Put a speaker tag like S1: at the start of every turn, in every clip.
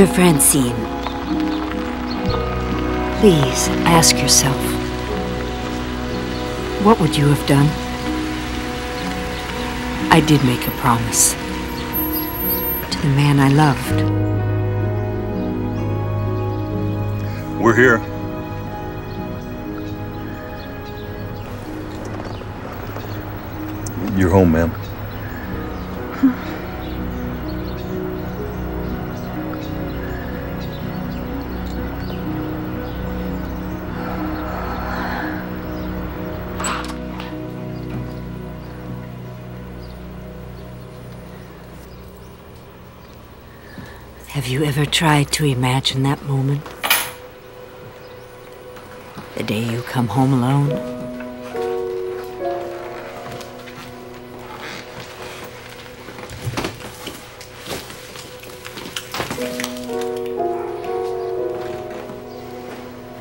S1: Dear Francine, please ask yourself, what would you have done? I did make a promise to the man I loved.
S2: We're here. You're home, ma'am.
S1: You ever tried to imagine that moment? The day you come home alone?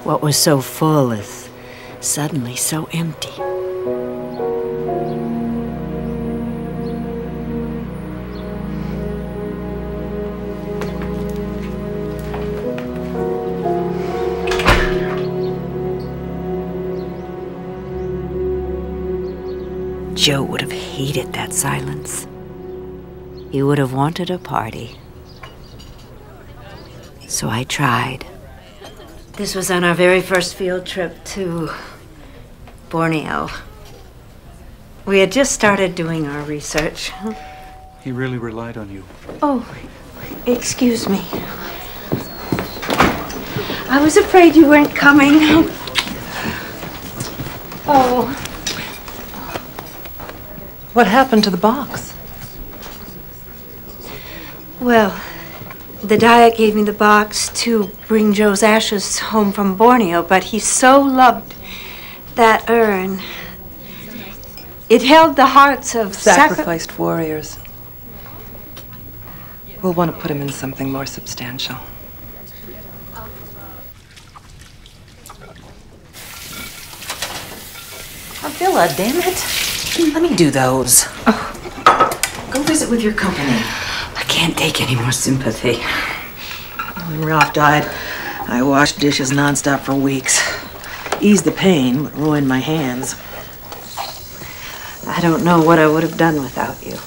S1: What was so full is suddenly so empty. Joe would have hated that silence. He would have wanted a party. So I tried. This was on our very first field trip to Borneo. We had just started doing our research.
S3: He really relied on you.
S1: Oh, excuse me. I was afraid you weren't coming. Oh.
S4: What happened to the box?
S1: Well, the Dayak gave me the box to bring Joe's ashes home from Borneo, but he so loved that urn. It held the hearts of sacri-
S4: Sacrificed warriors. We'll want to put him in something more substantial.
S5: Villa, damn it. Let me do those. Oh. Go visit with your company.
S1: I can't take any more sympathy.
S5: When Ralph died, I washed dishes nonstop for weeks. Eased the pain, but ruined my hands.
S1: I don't know what I would have done without you.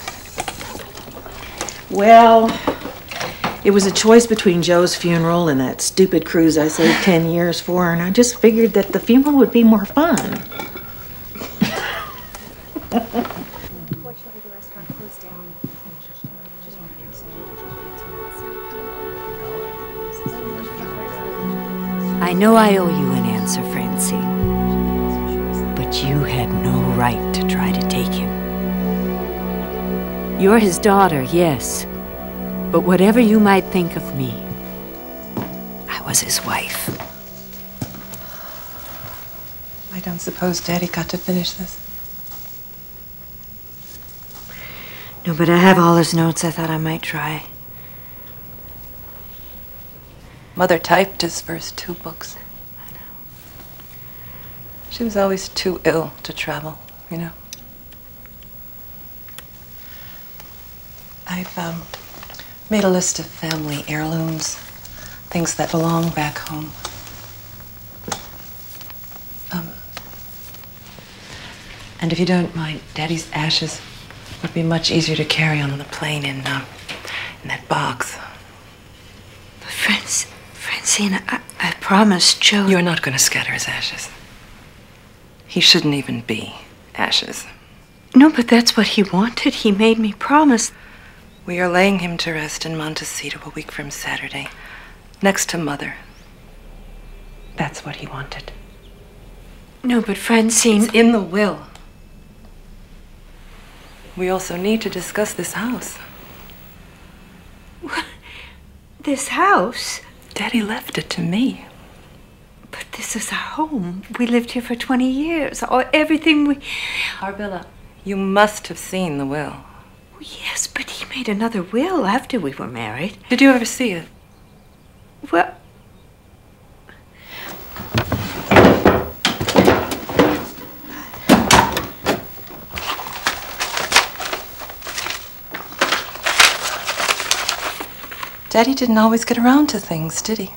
S5: Well, it was a choice between Joe's funeral and that stupid cruise I saved 10 years for, and I just figured that the funeral would be more fun.
S1: I know I owe you an answer, Francine. But you had no right to try to take him. You're his daughter, yes. But whatever you might think of me, I was his wife.
S4: I don't suppose Daddy got to finish this.
S1: No, but I have all his notes. I thought I might try.
S4: Mother typed his first two books. I know. She was always too ill to travel, you know. I've um, made a list of family heirlooms, things that belong back home. Um, and if you don't mind, Daddy's ashes would be much easier to carry on the plane in, um, in that box.
S1: But Franc- Francine, I, I promised Joe.
S4: You're not going to scatter his ashes. He shouldn't even be ashes.
S1: No, but that's what he wanted. He made me promise.
S4: We are laying him to rest in Montecito a week from Saturday, next to Mother. That's what he wanted.
S1: No, but Francine.
S4: It's in the will. We also need to discuss this house.
S1: This house?
S4: Daddy left it to me.
S1: But this is our home. We lived here for 20 years. Oh, everything we.
S4: Arvilla, you must have seen the will.
S1: Oh, yes, but he made another will after we were married.
S4: Did you ever see it?
S1: Well.
S4: Daddy didn't always get around to things, did he?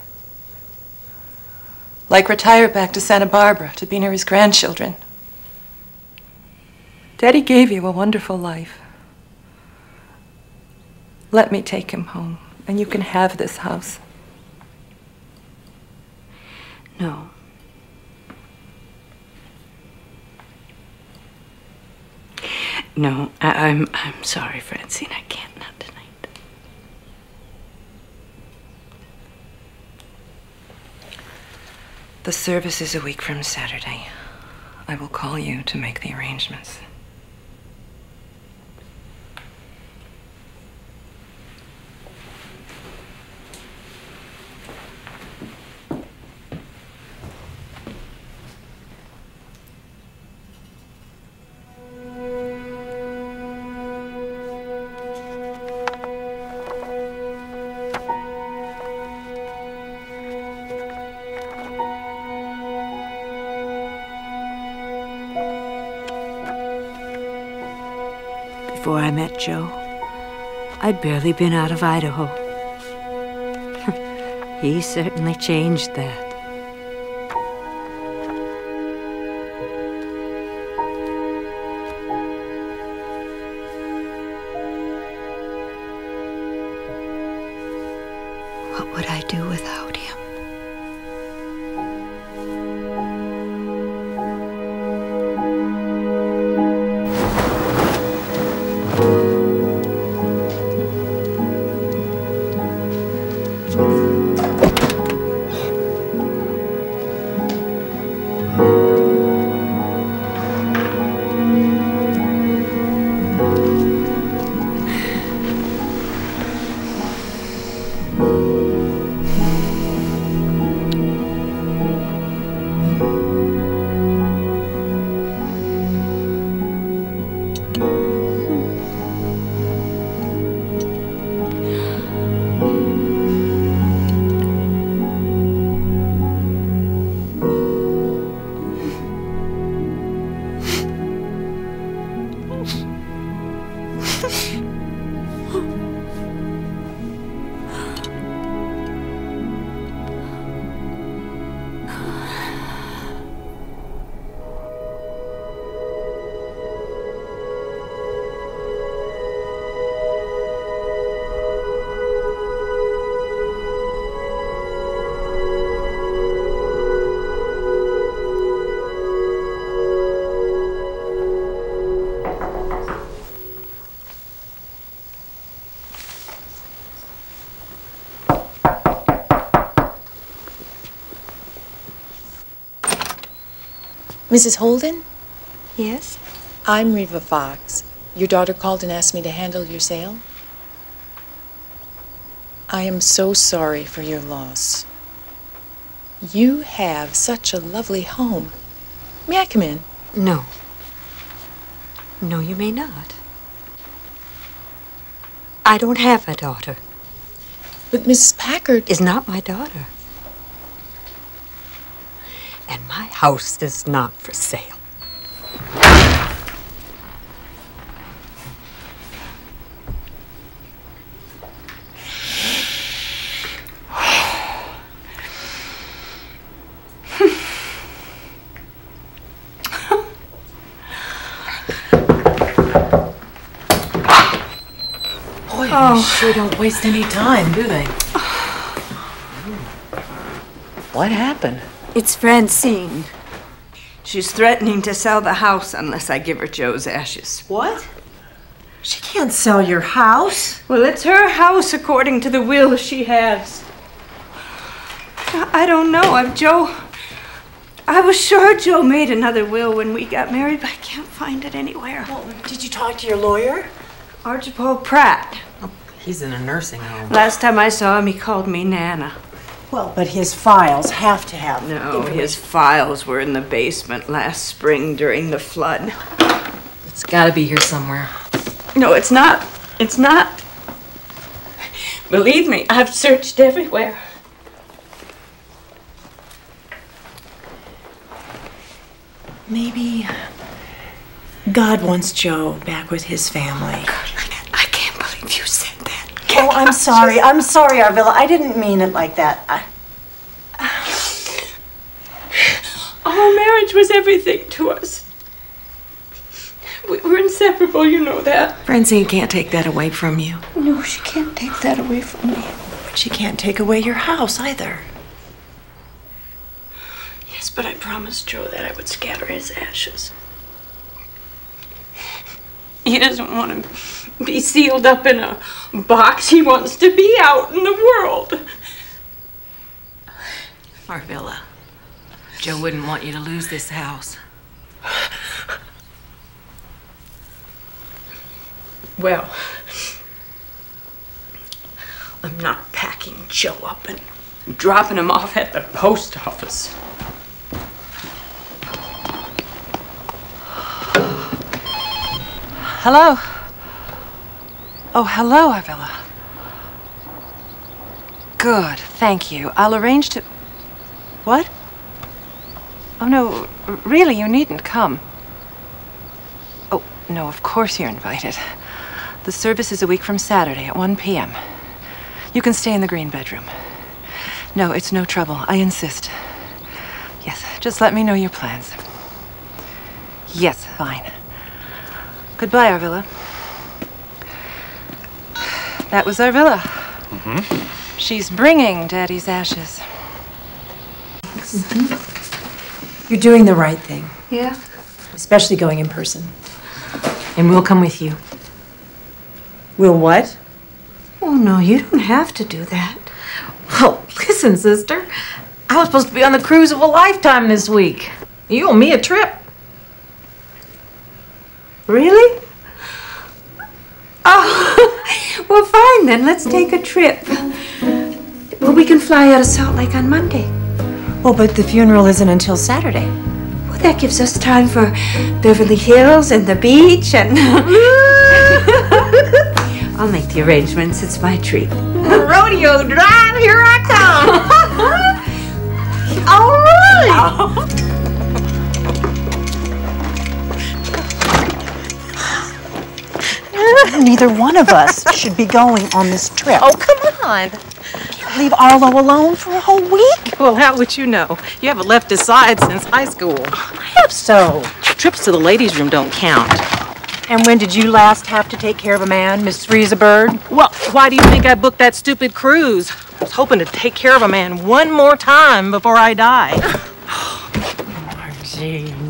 S4: Like retire back to Santa Barbara to be near his grandchildren. Daddy gave you a wonderful life. Let me take him home, and you can have this house.
S1: No. No, I, I'm I'm sorry, Francine. I can't not tonight.
S4: The service is a week from Saturday. I will call you to make the arrangements.
S1: Barely been out of Idaho. he certainly changed that.
S6: Mrs. Holden?
S1: Yes?
S6: I'm Reva Fox. Your daughter called and asked me to handle your sale. I am so sorry for your loss. You have such a lovely home. May I come in?
S1: No. No, you may not. I don't have a daughter.
S6: But Mrs. Packard.
S1: Is not my daughter. And my house is not for sale.
S5: Boy, they oh. sure don't waste any time, do they? What happened?
S1: It's Francine. She's threatening to sell the house unless I give her Joe's ashes.
S5: What? She can't sell your house.
S1: Well, it's her house according to the will she has. I don't know. I'm Joe. I was sure Joe made another will when we got married, but I can't find it anywhere.
S5: Did you talk to your lawyer?
S1: Archibald Pratt.
S5: He's in a nursing home.
S1: Last time I saw him, he called me Nana.
S7: Well, but his files have to have.
S1: No, his files were in the basement last spring during the flood.
S5: It's gotta be here somewhere.
S1: No, it's not. It's not. Believe me, I've searched everywhere.
S7: Maybe God wants Joe back with his family.
S1: Oh, I can't believe you said that.
S6: Oh, I'm sorry. I'm sorry, Arvilla. I didn't mean it like that. I,
S1: Our marriage was everything to us. We were inseparable, you know that.
S5: Francine can't take that away from you.
S1: No, she can't take that away from me.
S5: But she can't take away your house either.
S1: Yes, but I promised Joe that I would scatter his ashes. He doesn't want to be sealed up in a box. He wants to be out in the world.
S5: Arvilla, Joe wouldn't want you to lose this house.
S1: Well, I'm not packing Joe up and dropping him off at the post office.
S4: Hello? Oh, hello, Arvilla. Good, thank you. I'll arrange to. What? Oh, no, really, you needn't come. Oh, no, of course you're invited. The service is a week from Saturday at 1 p.m. You can stay in the green bedroom. No, it's no trouble. I insist. Yes, just let me know your plans. Yes, fine. Goodbye, Arvilla. That was Arvilla. Mm-hmm. She's bringing Daddy's ashes. Mm-hmm.
S6: you're doing the right thing,
S8: Yeah?
S6: especially going in person.
S5: And we'll come with you.
S6: Will what?
S8: Oh, no, you don't have to do that.
S5: Oh, listen, sister. I was supposed to be on the cruise of a lifetime this week. You owe me a trip.
S8: Really? Oh, well, fine then. Let's take a trip. Well, we can fly out of Salt Lake on Monday.
S6: Well, but the funeral isn't until Saturday.
S8: Well, that gives us time for Beverly Hills and the beach and. I'll make the arrangements. It's my treat.
S5: Rodeo drive, here I come. All right. Oh.
S6: Neither one of us should be going on this trip.
S5: Oh, come on.
S6: Leave Arlo alone for a whole week?
S5: Well, how would you know? You haven't left his side since high school.
S6: I have so.
S5: Trips to the ladies' room don't count.
S6: And when did you last have to take care of a man, Miss Frieza Bird?
S5: Well, why do you think I booked that stupid cruise? I was hoping to take care of a man one more time before I die.
S8: Oh,
S5: Margene.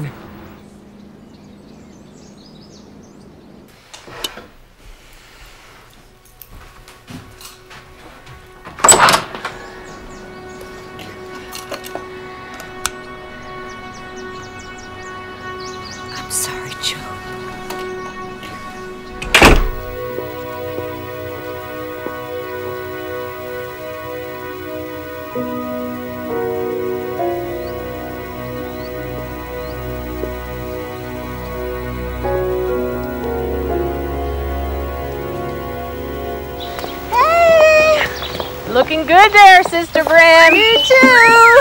S5: Good there, Sister Bram. You too.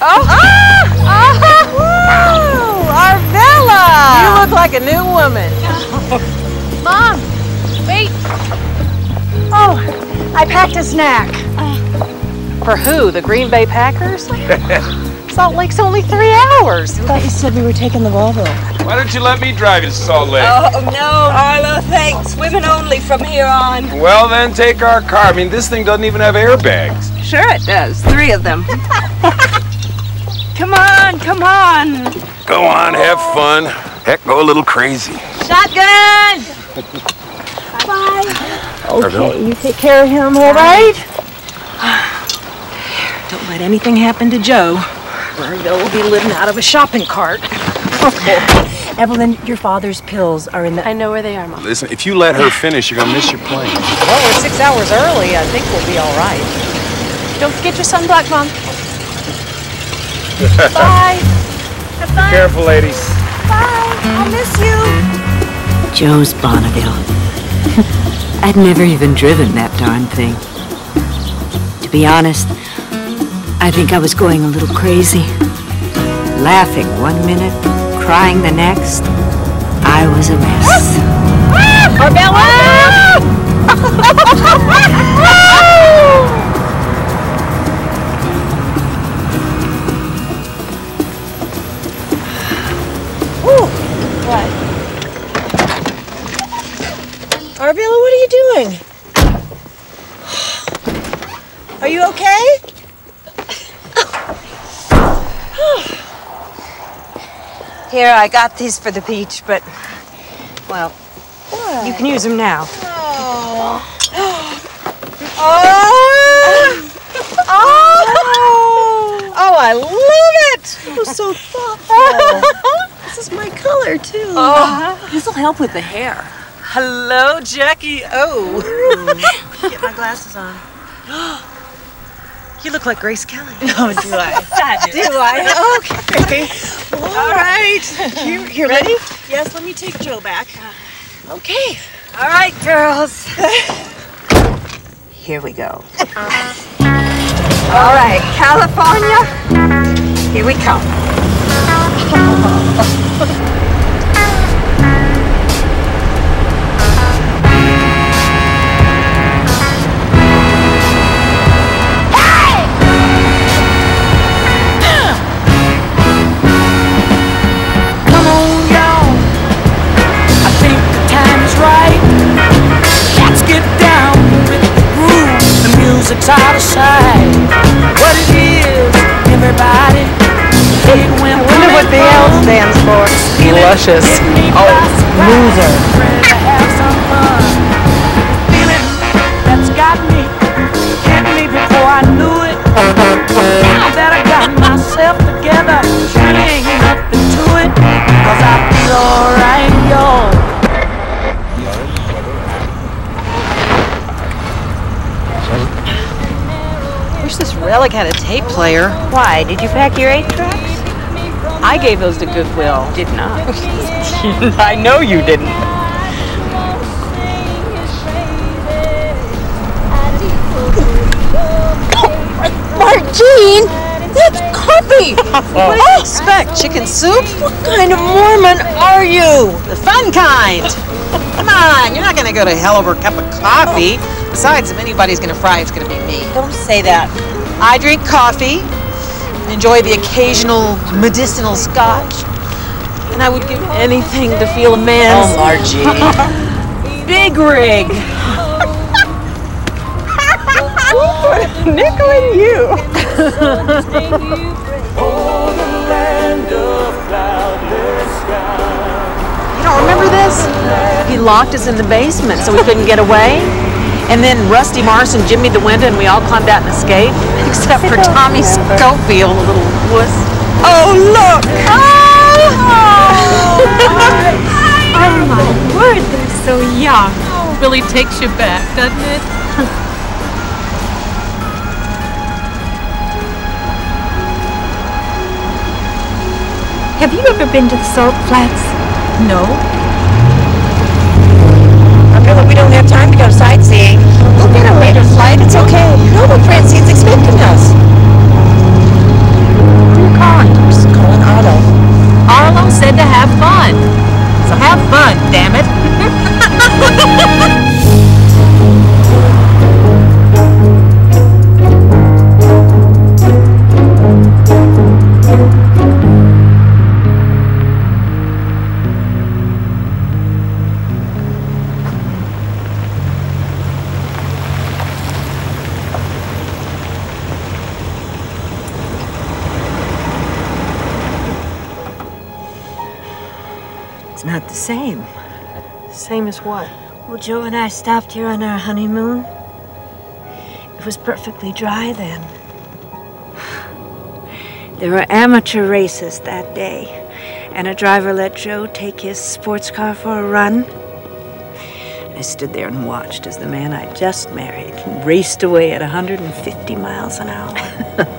S5: Oh. Ah! Oh! Arvilla! You look like a new woman.
S9: Mom, wait.
S6: Oh, I packed a snack.
S5: For who? The Green Bay Packers? Salt Lake's only three hours.
S6: I thought you said we were taking the Volvo.
S10: Why don't you let me drive you to Salt Lake?
S1: Oh, no, Arlo, thanks. Women only from here on.
S10: Well, then take our car. I mean, this thing doesn't even have airbags.
S1: Sure it does. Three of them. come on, come on.
S10: Go on, have fun. Heck, go a little crazy.
S9: Shotgun! Bye.
S6: Okay, you take care of him, all right?
S5: Don't let anything happen to Joe. Arvilla will be living out of a shopping cart.
S6: Evelyn, your father's pills are in the.
S9: I know where they are, Mom.
S10: Listen, if you let her finish, you're gonna miss your plane.
S5: Well, we're six hours early. I think we'll be all right.
S9: Don't forget your sunblock, Mom. Bye. Have fun.
S10: Careful, ladies.
S9: Bye. I'll miss you.
S8: Joe's Bonneville. I'd never even driven that darn thing. To be honest, I think I was going a little crazy. Laughing one minute, crying the next. I was a mess.
S9: Arvilla!
S6: What? Arvilla, what are you doing? Are you okay?
S1: Here, I got these for the beach, but, well, you can use them now.
S6: Oh. Oh! Oh! Oh, I love it! You're so thoughtful. this is my color, too.
S5: Oh, uh-huh. this will help with the hair.
S6: Hello, Jackie. Oh. Get my glasses on. You look like Grace Kelly. Oh, do I? do I? Okay. All right. You, here, ready? Yes, let me take Joe back. Uh, okay.
S1: All right, girls. Here we go. All right, California, here we. Come
S11: music's out of sight. What it is, everybody. Hate when
S5: I wonder what the L stands for.
S11: Luscious.
S5: Oh, loser. Relic had a tape player.
S1: Why? Did you pack your eight tracks?
S5: I gave those to Goodwill.
S1: Did not.
S5: I know you didn't.
S6: Margene! That's coffee!
S5: What do you oh. expect? Chicken soup?
S6: What kind of Mormon are you?
S5: The fun kind. Come on, you're not gonna go to hell over a cup of coffee. Besides, if anybody's gonna fry, it's gonna be me.
S6: Don't say that.
S5: I drink coffee, enjoy the occasional medicinal scotch, and I would give anything to feel a man's
S6: Oh, Margie.
S5: big rig.
S6: Nickel in you.
S5: You don't remember this? He locked us in the basement so we couldn't get away. And then Rusty and Jimmy the Winter and we all climbed out and escaped, except for Tommy Schofield, a little wuss.
S6: Oh, look!
S1: Oh! oh my word, they're so young.
S12: Oh, Really takes you back, doesn't it?
S1: Have you ever been to the Salt Flats?
S12: No.
S6: Arvilla, we don't have time to go sightseeing. We'll get a later flight. It's okay. No, but Francine's expecting us.
S12: Who you calling?
S6: Just calling Otto.
S12: Arlo said to have fun. So have fun, damn it.
S1: same.
S5: Same as what?
S1: Well, Joe and I stopped here on our honeymoon. It was perfectly dry then. There were amateur races that day, and a driver let Joe take his sports car for a run. I stood there and watched as the man I just married raced away at 150 miles an hour.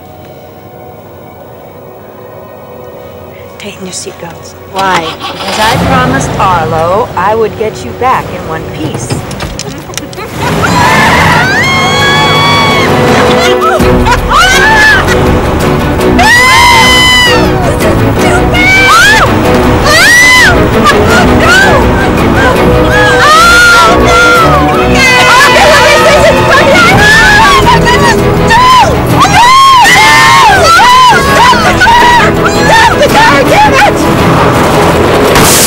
S1: Tighten your seatbelts. Why? Because I promised Arlo I would get you back in one piece. Damn it!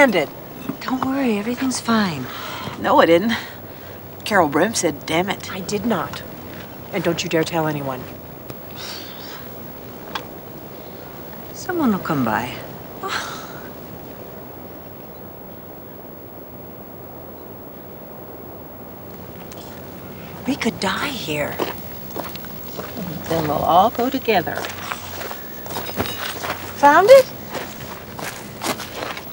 S6: We're.
S1: Don't worry, everything's fine.
S5: No, I didn't. Carol Brim said, damn it.
S6: I did not. And don't you dare tell anyone.
S1: Someone will come by.
S6: We could die here.
S5: Then we'll all go together.
S6: Found it?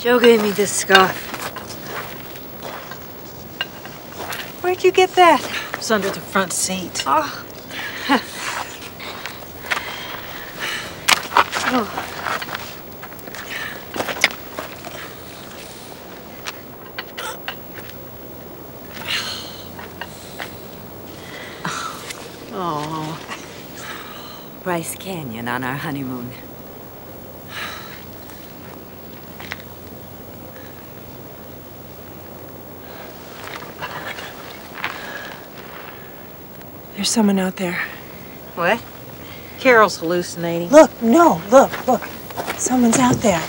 S1: Joe gave me this scarf. Where'd you get that?
S5: It's under the front seat.
S1: Oh. oh.
S5: Oh.
S1: Bryce Canyon on our honeymoon.
S6: There's someone out there.
S1: What?
S5: Carol's hallucinating.
S6: Look, no, look, look. Someone's out there.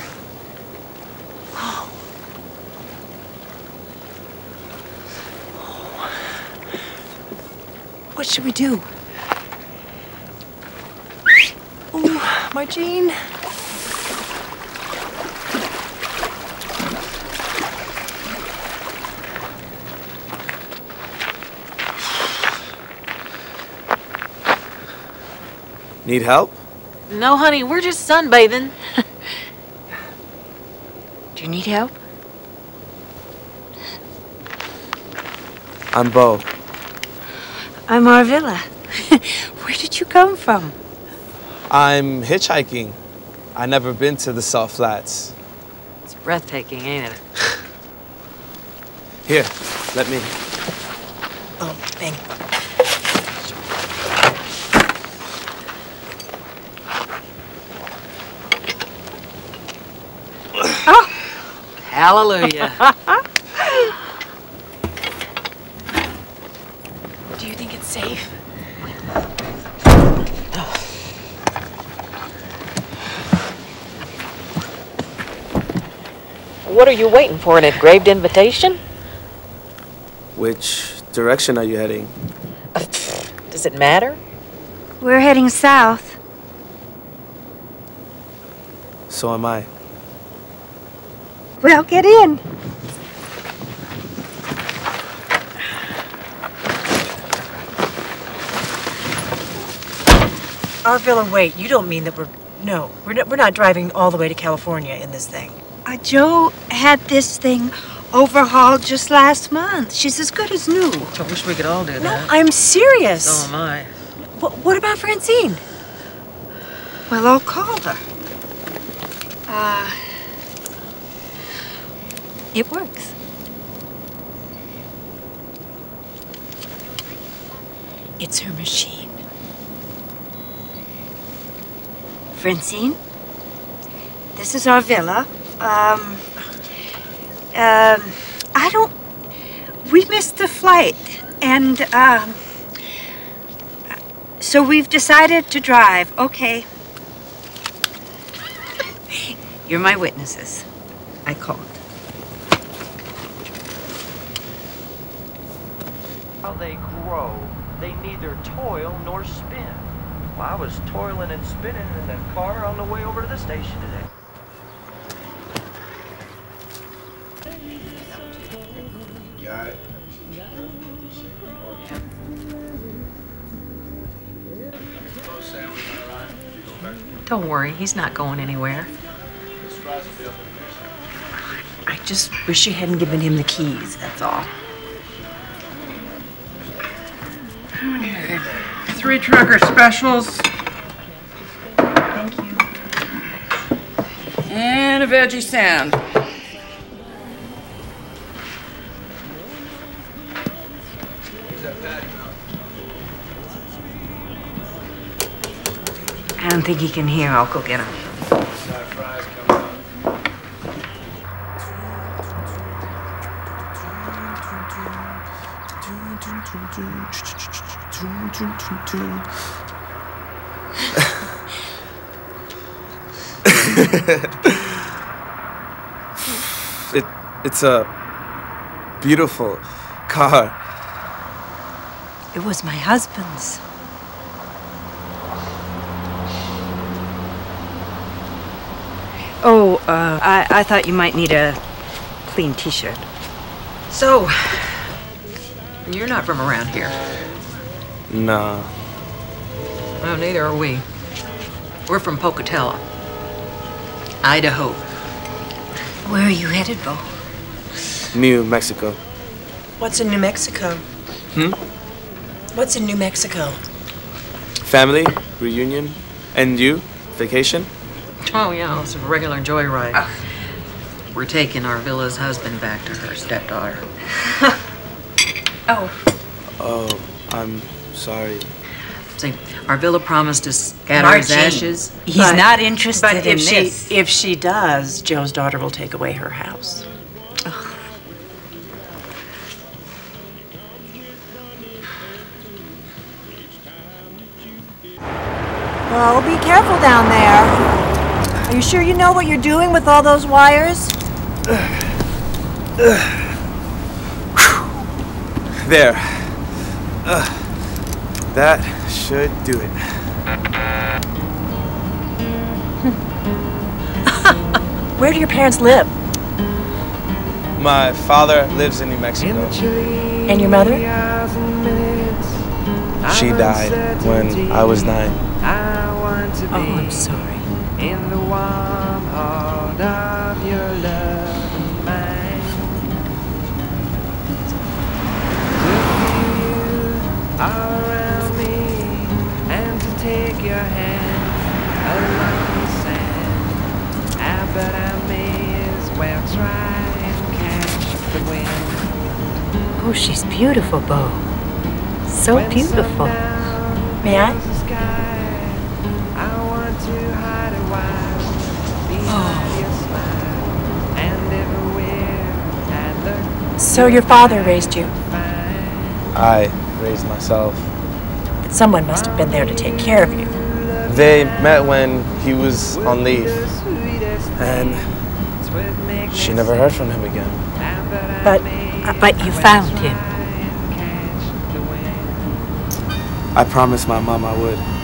S6: Oh. What should we do? Oh, Margene.
S13: Need help?
S5: No, honey, we're just sunbathing.
S1: Do you need help?
S13: I'm Bo.
S1: I'm Arvilla. Where did you come from?
S13: I'm hitchhiking. I never been to the Salt Flats.
S5: It's breathtaking, ain't it?
S13: Here, let me.
S6: Oh, thank
S5: Hallelujah.
S6: Do you think it's safe?
S5: what are you waiting for? An engraved invitation?
S13: Which direction are you heading?
S5: Uh, does it matter?
S1: We're heading south.
S13: So am I.
S1: Well, get in.
S6: Arvilla, wait. You don't mean that we're. No, we're not, we're not driving all the way to California in this thing.
S1: Uh, Joe had this thing overhauled just last month. She's as good as new.
S5: I wish we could all do
S6: No,
S5: that.
S6: I'm serious.
S5: So am I.
S6: What, what about Francine?
S1: Well, I'll call her. Uh, it works. It's her machine. Francine, this is Arvilla. Um, um, I don't. We missed the flight, and um, so we've decided to drive. Okay. You're my witnesses. I called.
S14: How they grow, they neither toil nor spin. Well, I was toiling and spinning in the car on the way over to the station today.
S5: Don't worry, he's not going anywhere.
S15: I just wish you hadn't given him the keys, that's all.
S16: Three trucker specials.
S15: Thank you.
S16: And a veggie sand.
S15: I don't think he can hear. I'll go get him.
S13: It, it's a beautiful car.
S1: It was my husband's. Oh, uh, I, I thought you might need a clean t-shirt.
S5: So, you're not from around here.
S13: Nah.
S5: No, neither are we. We're from Pocatello, Idaho.
S1: Where are you headed, Bo?
S13: New Mexico.
S15: What's in New Mexico?
S13: Hmm?
S15: What's in New Mexico?
S13: Family, reunion, and you? Vacation?
S5: Oh, yeah, it's a regular joyride. We're taking Arvilla's husband back to her stepdaughter.
S1: Oh.
S13: Oh, I'm sorry.
S5: See, Arvilla promised to scatter his ashes.
S1: He's
S15: But-
S1: not interested
S15: But
S1: in
S15: if she
S1: this.
S15: if she does, Joe's daughter will take away her house.
S6: Well, be careful down there. Are you sure you know what you're doing with all those wires?
S13: There. Uh, that should do it.
S6: Where do your parents live?
S13: My father lives in New Mexico.
S6: And your mother?
S13: She died when I was nine.
S15: Oh, I'm sorry.
S17: In the warm heart of your love and
S1: Oh, she's beautiful, Bo. So beautiful.
S6: May I?
S17: I want to hide a while behind oh. your smile and everywhere I look.
S6: So your father raised you,
S13: I raised myself.
S6: but someone must have been there to take care of you.
S13: They met when he was on leave. And she never heard from him again.
S6: But
S1: But you found him.
S13: I promised my mom I would.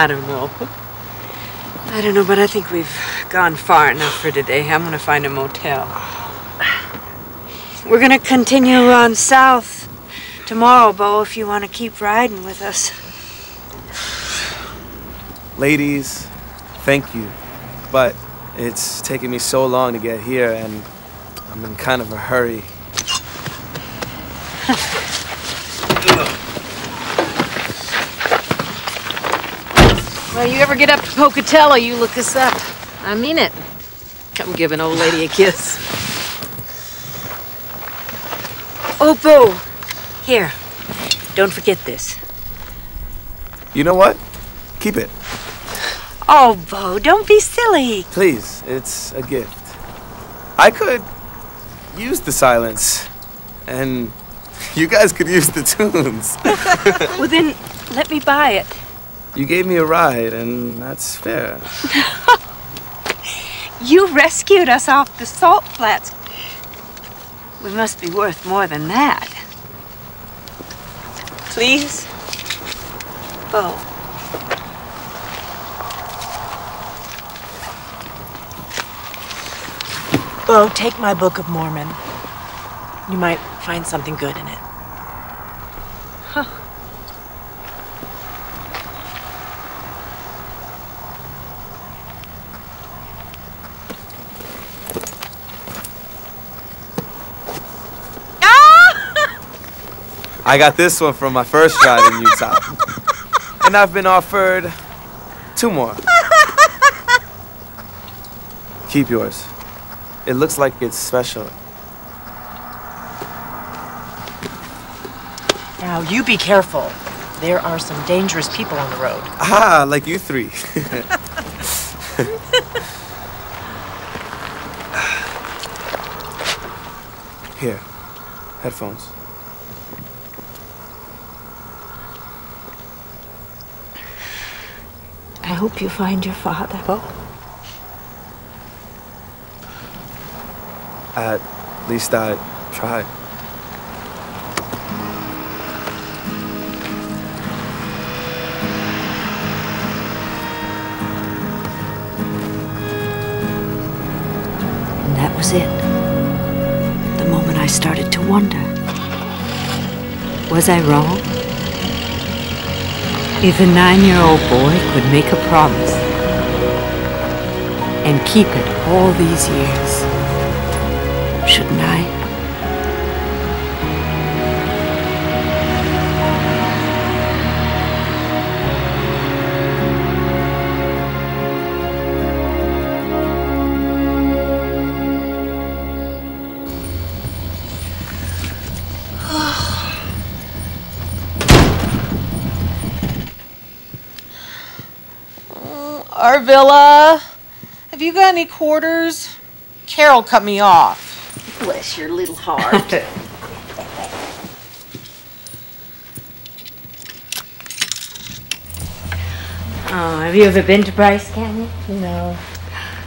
S17: I
S5: don't know. I don't know, but I think we've gone far enough for today. I'm gonna find a motel.
S1: We're gonna continue on south tomorrow, Bo, if you want to keep riding with us.
S13: Ladies, thank you. But it's taken me so long to get here, and I'm in kind of a hurry.
S5: Well, you ever get up to Pocatello, you look us up. I mean it. Come give an old lady a kiss.
S1: Oh, Bo. Here. Don't forget this.
S13: You know what? Keep it.
S1: Oh, Bo, don't be silly.
S13: Please, it's a gift. I could use the silence, and you guys could use the tunes.
S1: well, then let me buy it.
S13: You gave me a ride, and that's fair.
S1: You rescued us off the salt flats. We must be worth more than that. Please? Bo.
S6: Bo, take my Book of Mormon. You might find something good in it.
S1: Huh.
S13: I got this one from my first ride in Utah. and I've been offered two more. Keep yours. It looks like it's special.
S6: Now, you be careful. There are some dangerous people on the road.
S13: Ah, like you three. Here, headphones.
S1: I hope you find your father. Bo.
S13: At least I tried.
S1: And that was it. The moment I started to wonder. Was I wrong? If a nine-year-old boy could make a promise and keep it all these years, shouldn't I?
S5: Villa. Have you got any quarters? Carol cut me off.
S1: Bless your little heart. oh, have you ever been to Bryce Canyon?
S6: No.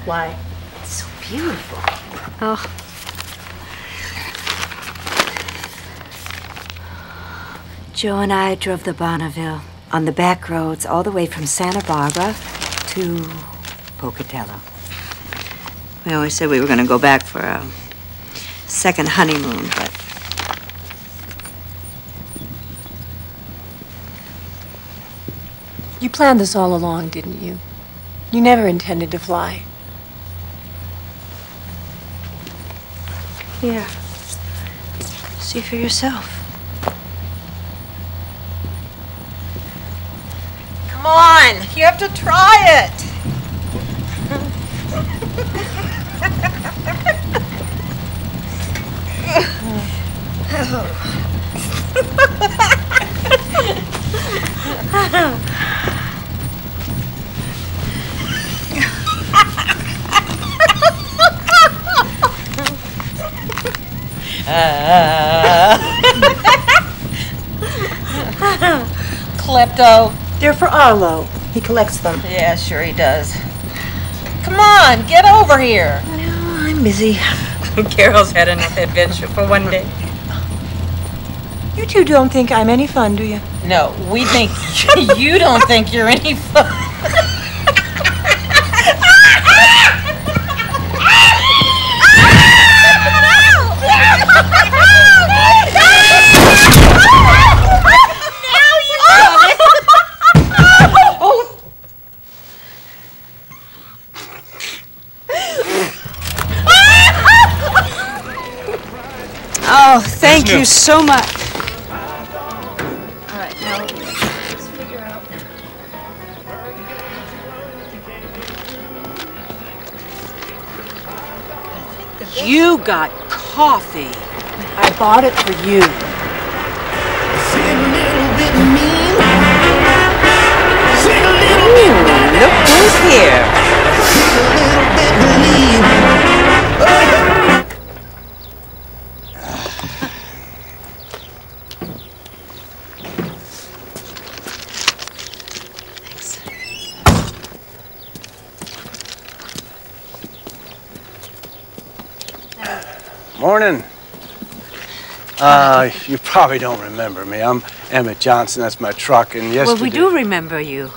S6: Why?
S1: It's so beautiful. Oh. Joe and I drove the Bonneville on the back roads all the way from Santa Barbara to Pocatello. We always said we were going to go back for a second honeymoon, but
S6: You planned this all along, didn't you? You never intended to fly.
S1: here. See for yourself.
S5: Come on, you have to try it. Uh. Klepto.
S6: They're for Arlo. He collects them.
S5: Yeah, sure he does. Come on, get over here.
S1: No, I'm busy.
S5: Carol's had enough adventure for one day.
S6: You two don't think I'm any fun, do you?
S5: No, we think you don't think you're any fun.
S1: Thank you so much. All right, now let's figure out.
S5: You got coffee.
S17: I bought it for you.
S5: Ooh, look who's here.
S18: Morning. Uh, you probably don't remember me. I'm Emmett Johnson. That's my truck. And yesterday.
S1: Well, we do remember you.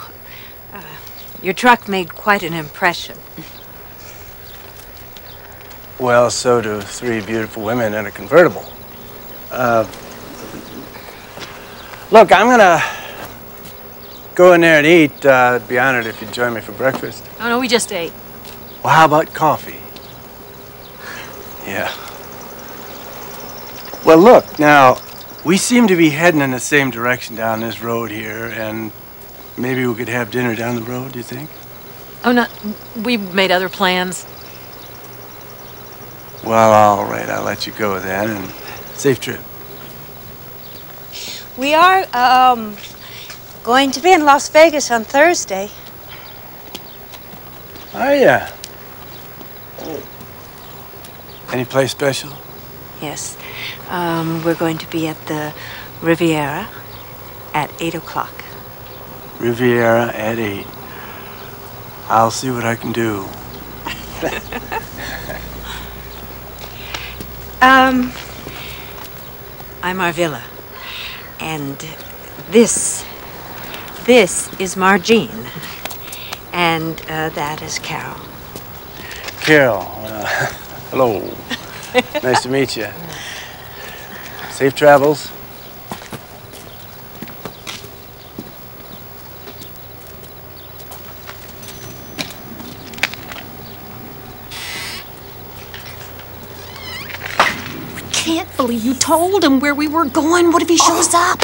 S1: Uh, your truck made quite an impression.
S18: Well, so do three beautiful women in a convertible. Uh, look, I'm gonna go in there and eat. Uh, I'd be honored if you'd join me for breakfast.
S5: Oh, no, we just ate.
S18: Well, how about coffee? Yeah. Well, look, now, we seem to be heading in the same direction down this road here, and maybe we could have dinner down the road, do you think?
S5: Oh, no, we made other plans.
S18: Well, all right, I'll let you go then, and safe trip.
S1: We are um, going to be in Las Vegas on Thursday.
S18: Oh, yeah. Any place special?
S1: Yes. Um, we're going to be at the Riviera at 8 o'clock.
S18: Riviera at 8. I'll see what I can do.
S1: Um, I'm Arvilla. And this, this is Margene. And uh, that is Carol.
S18: Carol, uh, hello. nice to meet you. Safe travels.
S7: Can't believe you told him where we were going. What if he shows oh. up?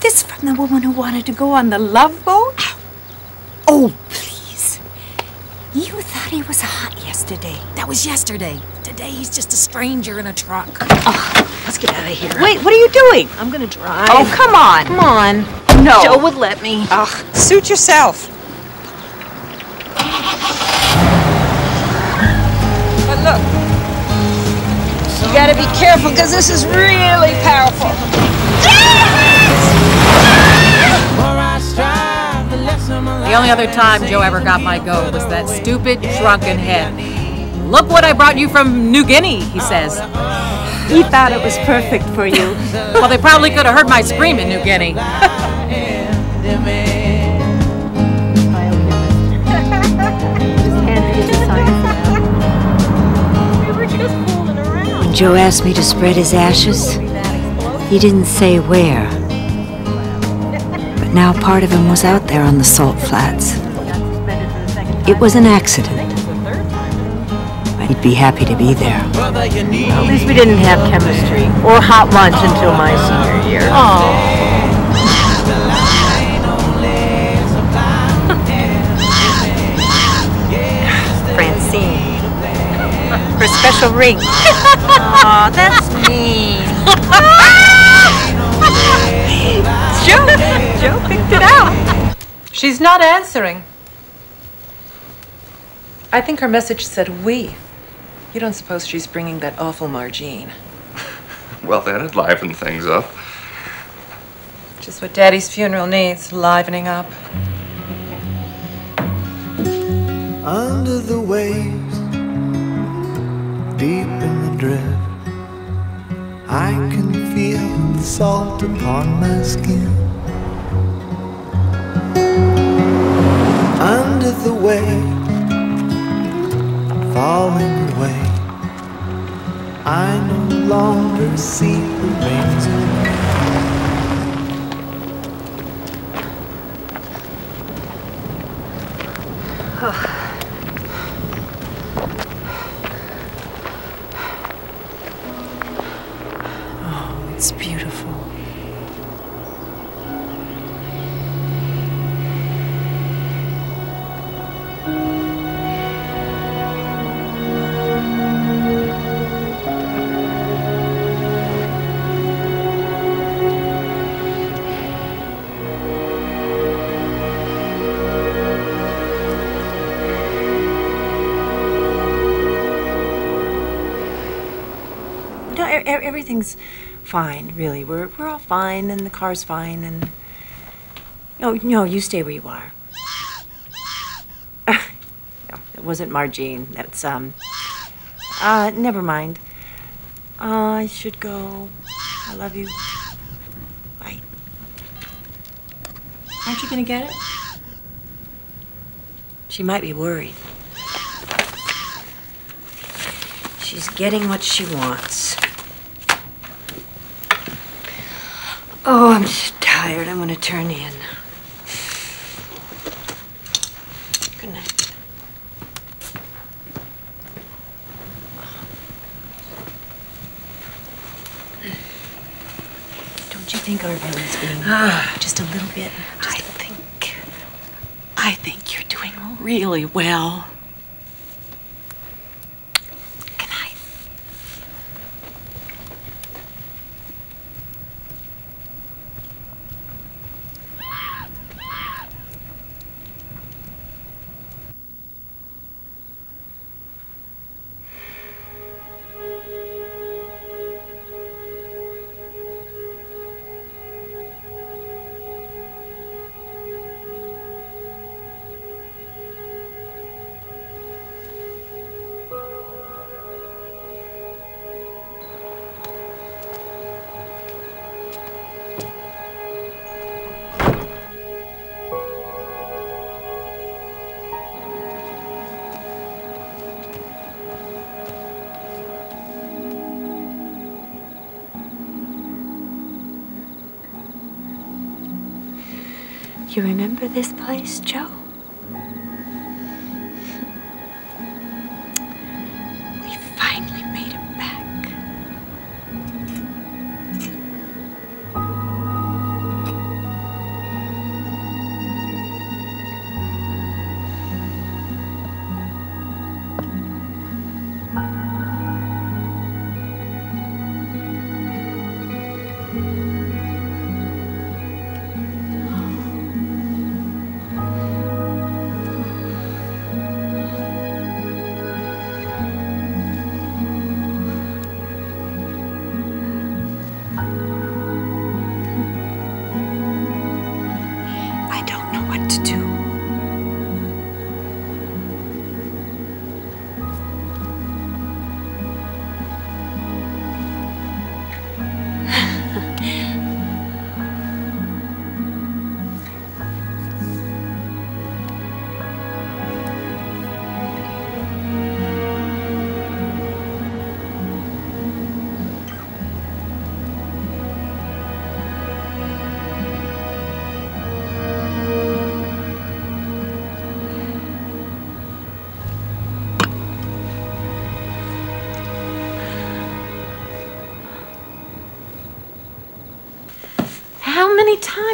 S19: This from the woman who wanted to go on the love boat? Oh, please. You thought he was hot yesterday.
S7: That was yesterday. Today he's just a stranger in a truck.
S5: Let's get out of here.
S7: Wait, what are you doing? I'm gonna drive.
S5: Oh, come on.
S7: Come on.
S5: No.
S7: Joe would let me.
S5: Ugh, suit yourself.
S16: But look, you gotta be careful because this is really powerful.
S5: The only other time Joe ever got my goat was that stupid drunken head. Look what I brought you from New Guinea, he says.
S1: He thought it was perfect for you.
S5: Well, they probably could have heard my scream in New Guinea.
S1: When Joe asked me to spread his ashes, he didn't say where. But now part of him was out there on the salt flats. It was an accident. He'd be happy to be there.
S6: At least we didn't have chemistry or hot lunch until my senior year.
S1: Francine. Her special ring.
S6: Aw, that's mean.
S1: Joe, Joe picked it out.
S4: She's not answering. I think her message said we. You don't suppose she's bringing that awful Margene?
S20: Well, that'd liven things up.
S4: Just what Daddy's funeral needs, livening up.
S21: Under the waves, deep in the drift, I can feel the salt upon my skin. Under the waves, falling away, I no longer see the rings
S6: everything's fine, really. We're we're all fine, and the car's fine, and no, no, you stay where you are. no, it wasn't Margene. That's um. Uh, never mind. Uh, I should go. I love you. Bye. Aren't you gonna get it? She might be worried.
S1: She's getting what she wants. Oh, I'm just tired. I'm gonna turn in. Good night.
S6: Don't you think Arvilla's being ah. just a little bit?
S5: I think. I think you're doing really well.
S1: You remember this place, Joe?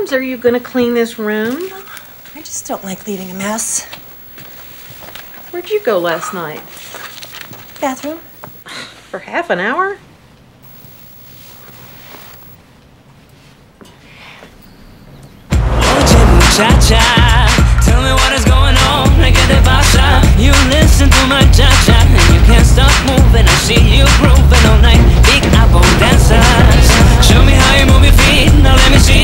S6: Times are you gonna clean this room?
S22: I just don't like leaving a mess.
S6: Where'd you go last night?
S22: Bathroom?
S6: For half an hour?
S11: Cha-cha Tell me what is going on Nigga de pasa You listen to my cha-cha And you can't stop moving I see you grooving all night Big apple dancers Show me how you move your feet Now let me see I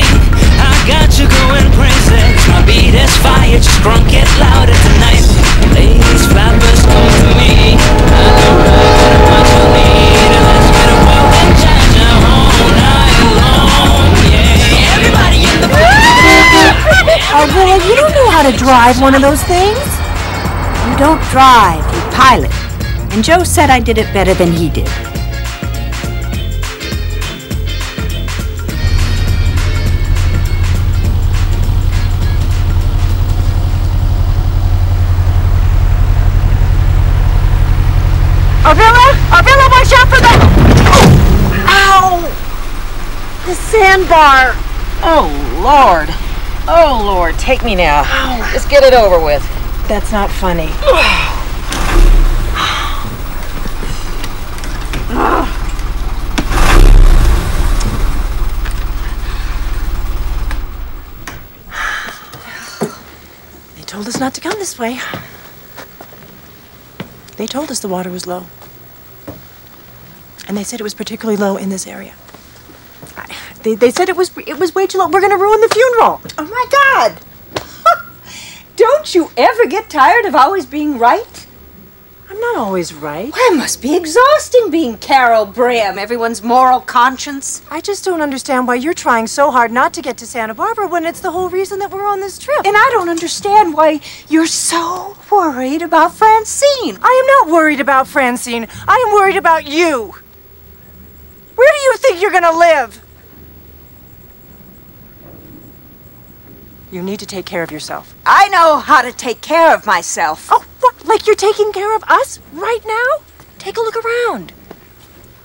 S11: got you going crazy My beat is fire Just crunk it louder tonight Ladies, flappers, to me I know right you need And let's get a and night long Yeah Everybody in the
S23: Oh, Willow, you don't know how to drive one of those things.
S24: You don't drive, you pilot. And Joe said I did it better than he did.
S6: Sandbar!
S5: Oh, Lord. Oh, Lord. Take me now. Just get it over with.
S22: That's not funny.
S6: They told us not to come this way. They told us the water was low. and they said it was particularly low in this area. They, they said it was it was way too low. We're gonna ruin the funeral.
S1: Oh my God! Don't you ever get tired of always being right?
S6: I'm not always right.
S1: Well, it must be exhausting being Carol Bram, everyone's moral conscience.
S6: I just don't understand why you're trying so hard not to get to Santa Barbara when it's the whole reason that we're on this trip.
S1: And I don't understand why you're so worried about Francine.
S6: I am not worried about Francine. I am worried about you. Where do you think you're gonna live? You need to take care of yourself.
S1: I know how to take care of myself.
S6: Oh, what? Like you're taking care of us right now? Take a look around.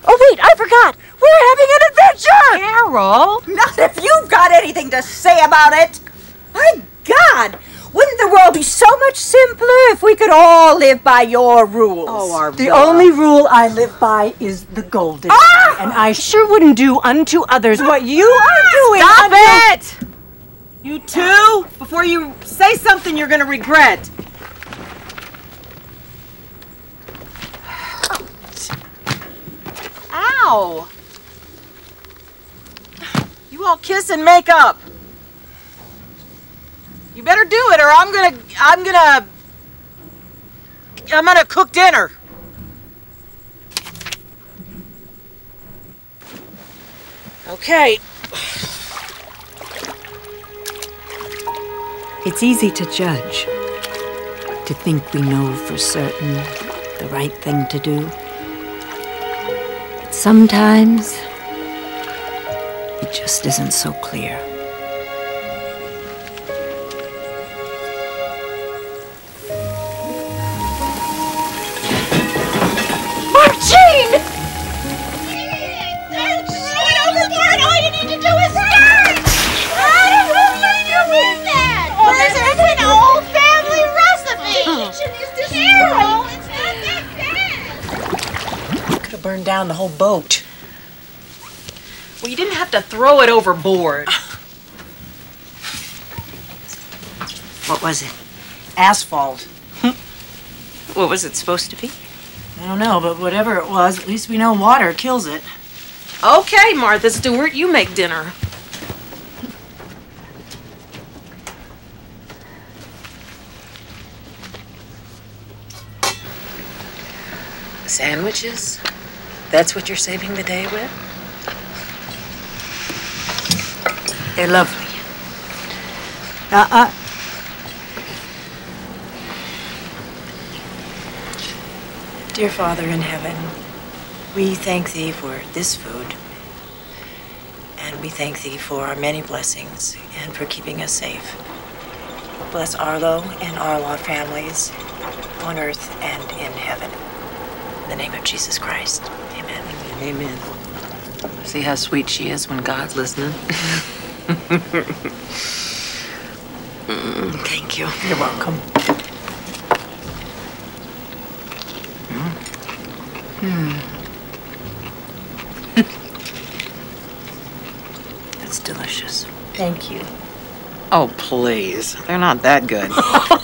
S6: Oh, wait, I forgot. We're having an adventure!
S1: Carol? Not if you've got anything to say about it. My God! Wouldn't the world be so much simpler if we could all live by your rules? Oh, our
S6: The only rule I live by is the golden ah! rule, and I sure wouldn't do unto others what you are ah! doing.
S5: Stop it! You two, before you say something you're gonna regret. Ow! You all kiss and make up. You better do it or I'm gonna I'm gonna I'm gonna cook dinner. Okay.
S25: It's easy to judge, to think we know for certain the right thing to do. But sometimes it just isn't so clear.
S1: Carol, it's not that bad!
S5: Could have burned down the whole boat. Well, you didn't have to throw it overboard.
S26: What was it?
S5: Asphalt.
S26: What was it supposed to be?
S6: I don't know, but whatever it was, at least we know water kills it.
S5: Okay, Martha Stewart, you make dinner.
S27: Sandwiches? That's what you're saving the day with?
S26: They're lovely. Uh-uh.
S27: Dear Father in heaven, we thank thee for this food. And we thank thee for our many blessings and for keeping us safe. Bless Arlo and Arlaw families on earth and in heaven. In the name of Jesus Christ. Amen.
S5: Amen. See how sweet she is when God's listening.
S27: Mm, thank you.
S5: You're welcome.
S27: Hmm. It's delicious.
S6: Thank you.
S5: Oh, please. They're not that good.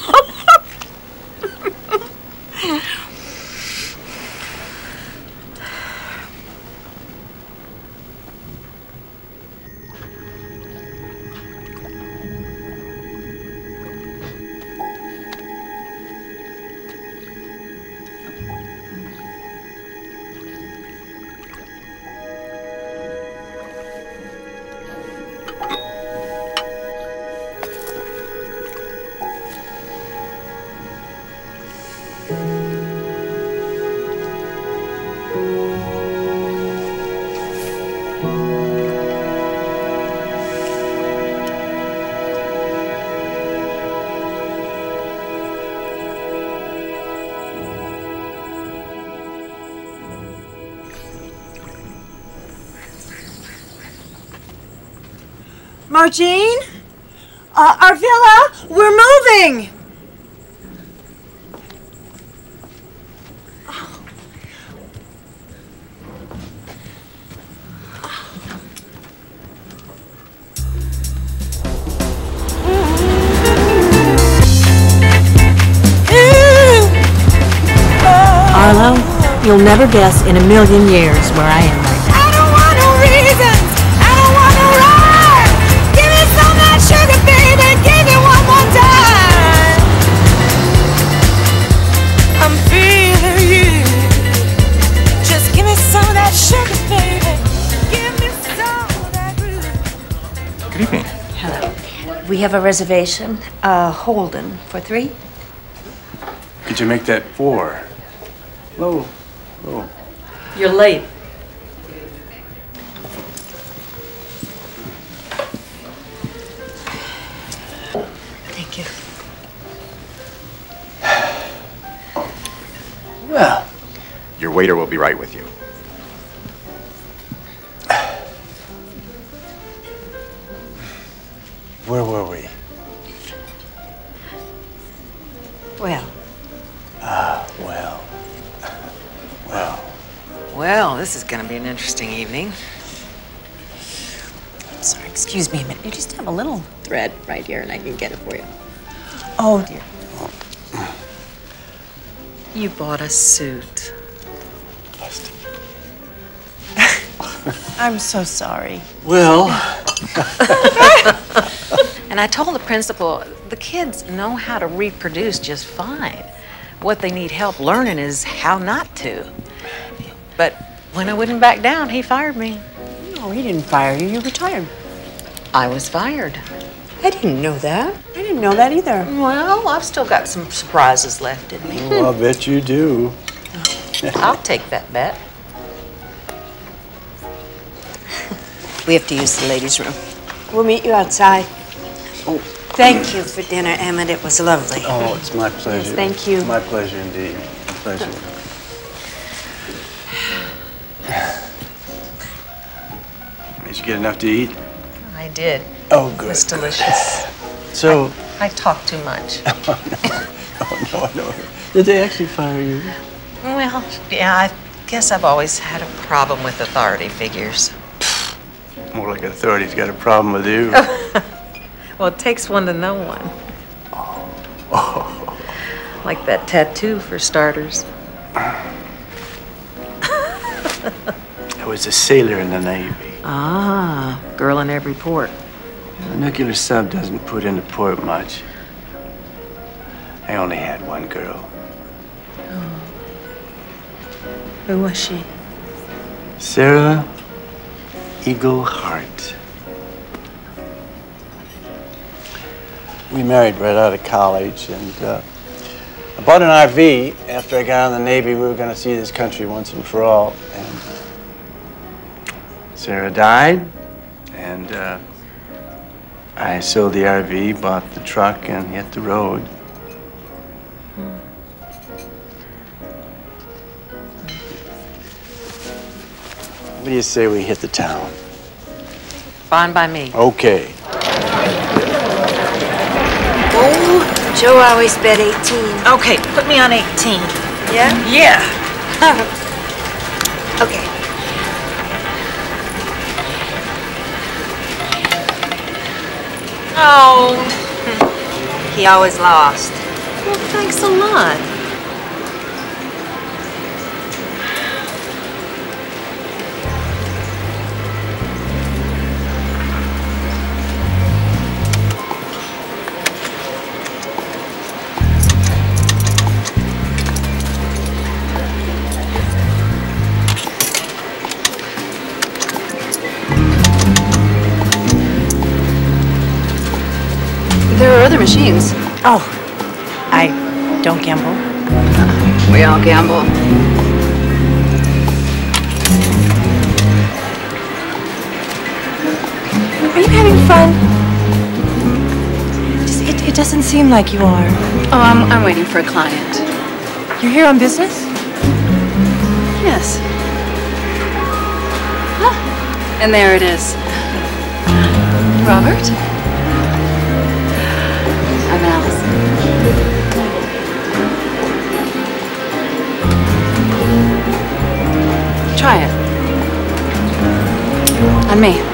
S6: Margene? Uh, Arvilla, we're moving!
S25: Arlo, you'll
S17: never guess in a million years where I am
S1: have a reservation, uh, Holden, for three.
S18: Could you make that four? Low, low.
S5: You're late.
S1: Thank you.
S18: Well,
S28: Your waiter will be right with you.
S5: Right here, and I can get it for you. Oh, dear. You bought a suit.
S6: I'm so sorry.
S18: Well,
S5: And I told the principal, the kids know how to reproduce just fine. What they need help learning is how not to. But when I wouldn't back down, he fired me.
S7: No, he didn't fire you. You retired.
S5: I was fired.
S7: I didn't know that. I didn't know that either.
S5: Well, I've still got some surprises left in me.
S18: oh, I bet you do.
S5: I'll take that bet.
S1: we have to use the ladies' room. We'll meet you outside. Oh, thank you for dinner, Emmett. It was lovely.
S18: Oh, it's my pleasure.
S1: Yes, thank you.
S18: My pleasure indeed. My pleasure. Did you get enough to eat?
S5: I did.
S18: Oh,
S5: It
S18: good.
S5: was delicious.
S18: So,
S5: I talk too much.
S18: oh no, oh, no. Did they actually fire you?
S5: Well, yeah, I guess I've always had a problem with authority figures.
S18: More like authority's got a problem with you.
S5: Well, it takes one to know one. Oh! Like that tattoo, for starters.
S18: I was a sailor in the Navy.
S5: Ah, girl in every port.
S18: A nuclear sub doesn't put into port much. I only had one girl.
S1: Who was she?
S18: Sarah Eagle Hart. We married right out of college, and uh, I bought an RV after I got out of the Navy. We were going to see this country once and for all. And Sarah died, and uh, I sold the RV, bought the truck, and hit the road. What do you say we hit the town?
S5: Fine by me.
S18: Okay.
S1: Oh, Joe always bet 18.
S6: Okay, put me on 18.
S1: Yeah?
S6: Yeah.
S1: okay.
S5: Oh,
S1: He always lost.
S5: well, thanks a lot.
S4: Machines.
S7: Oh, I don't gamble.
S4: We all gamble.
S1: Are you having fun? Just, it, it doesn't seem like you are.
S4: Oh, I'm, I'm waiting for a client.
S1: You're here on business?
S4: Yes. Ah, and there it is. Robert? Try it. On me.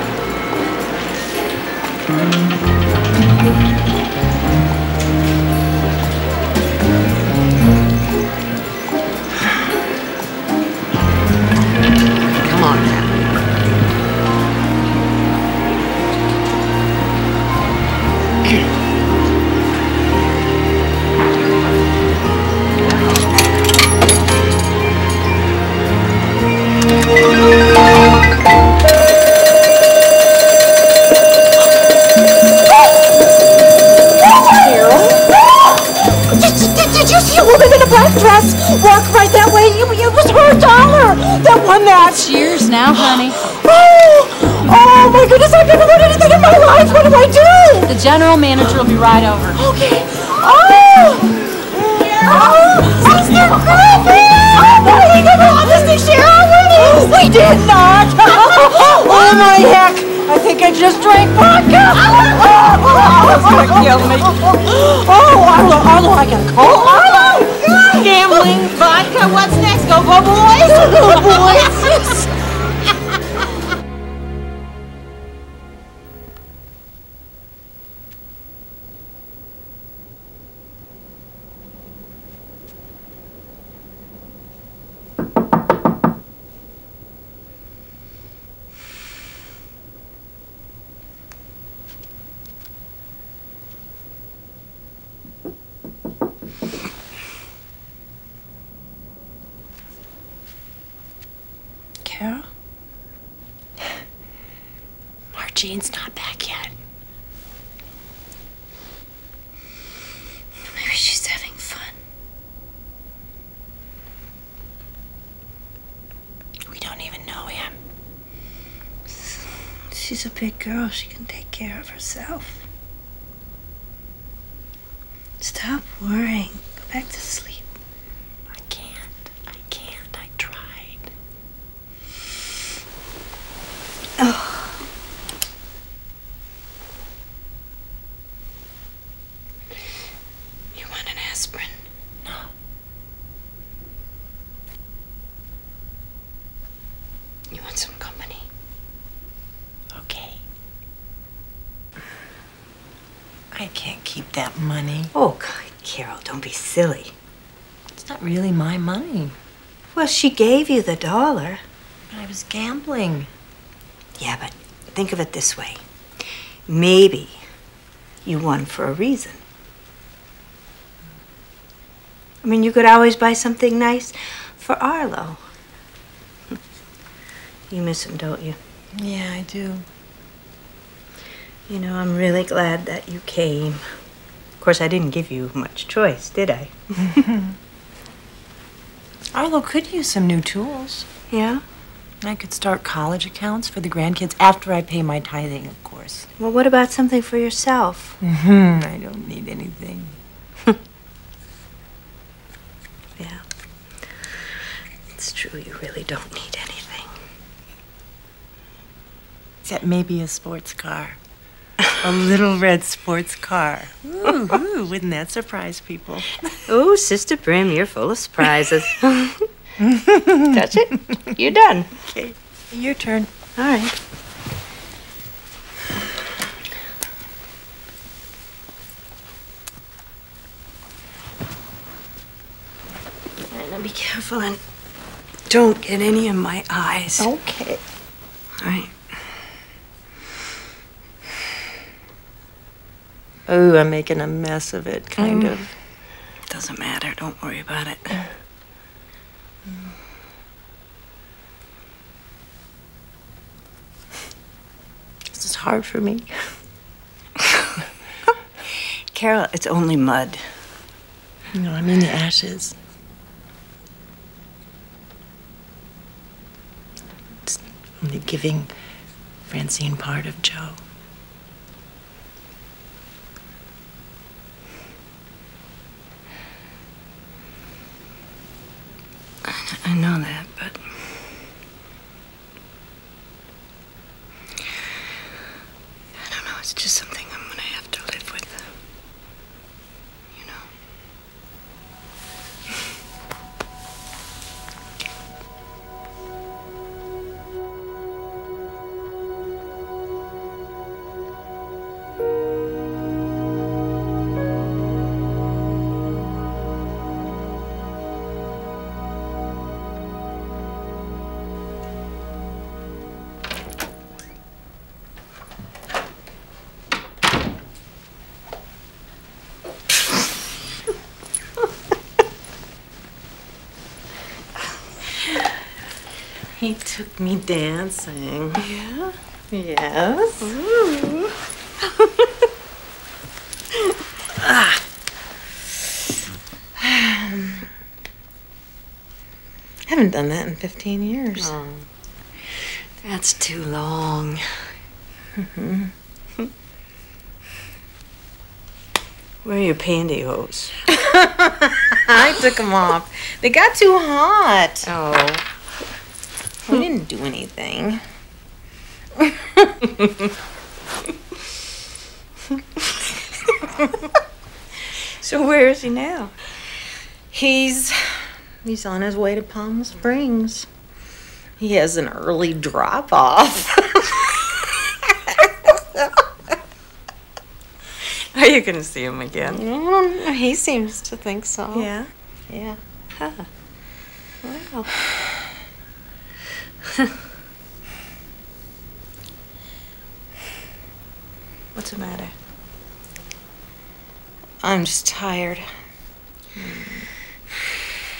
S29: Right over.
S30: Okay. Oh! Oh, Sister Griffin! Oh, why did we never honestly share our winnings? We did not! oh my heck! I think I just drank vodka! Oh, it's gonna kill me. Oh, Arlo, Arlo, I gotta call Arlo!
S5: Oh Gambling, vodka, what's next? Go, go, boys!
S6: Margene's not back yet.
S1: Maybe she's having fun.
S6: We don't even know him.
S1: She's a big girl. She can take care of herself. Stop worrying. Go back to sleep.
S6: I can't. I can't. I tried.
S1: Oh. You want an aspirin?
S6: No.
S1: You want some company?
S6: Okay. I can't keep that money.
S1: Oh, God, Carol, don't be silly.
S6: It's not really my money.
S1: Well, she gave you the dollar.
S6: I was gambling.
S1: Yeah, but think of it this way. Maybe you won for a reason. I mean, you could always buy something nice for Arlo. You miss him, don't you?
S6: Yeah, I do.
S1: You know, I'm really glad that you came. Of course, I didn't give you much choice, did I?
S6: Arlo could use some new tools.
S1: Yeah?
S6: I could start college accounts for the grandkids after I pay my tithing, of course.
S1: Well, what about something for yourself?
S6: hmm I don't need anything.
S1: Yeah. It's true, you really don't need anything.
S6: Except maybe a sports car. A little red sports car. Ooh, ooh, wouldn't that surprise people?
S1: Oh, Sister Brim, you're full of surprises. That's it. You're done.
S6: Okay, your turn.
S1: All right. All right, now be careful and don't get any in my eyes.
S6: Okay.
S1: All right.
S6: Oh, I'm making a mess of it, kind
S1: Mm.
S6: of.
S1: Doesn't matter. Don't worry about it.
S6: This is hard for me.
S1: Carol, it's only mud.
S6: You know, I'm in the ashes. It's only giving Francine part of Joe.
S1: I know that,
S6: took me dancing.
S1: Yeah?
S6: Yes.
S1: ah.
S6: haven't done that in 15 years.
S1: Oh. That's too long. Where are your pantyhose?
S5: I took them off. They got too hot.
S1: Oh.
S5: Do anything.
S1: So where is he now?
S5: He's he's on his way to Palm Springs. He has an early drop off.
S1: Are you going to see him again?
S5: Mm, he seems to think so.
S1: Yeah.
S5: Yeah.
S1: Huh. Well. What's the matter?
S5: I'm just tired. Hmm.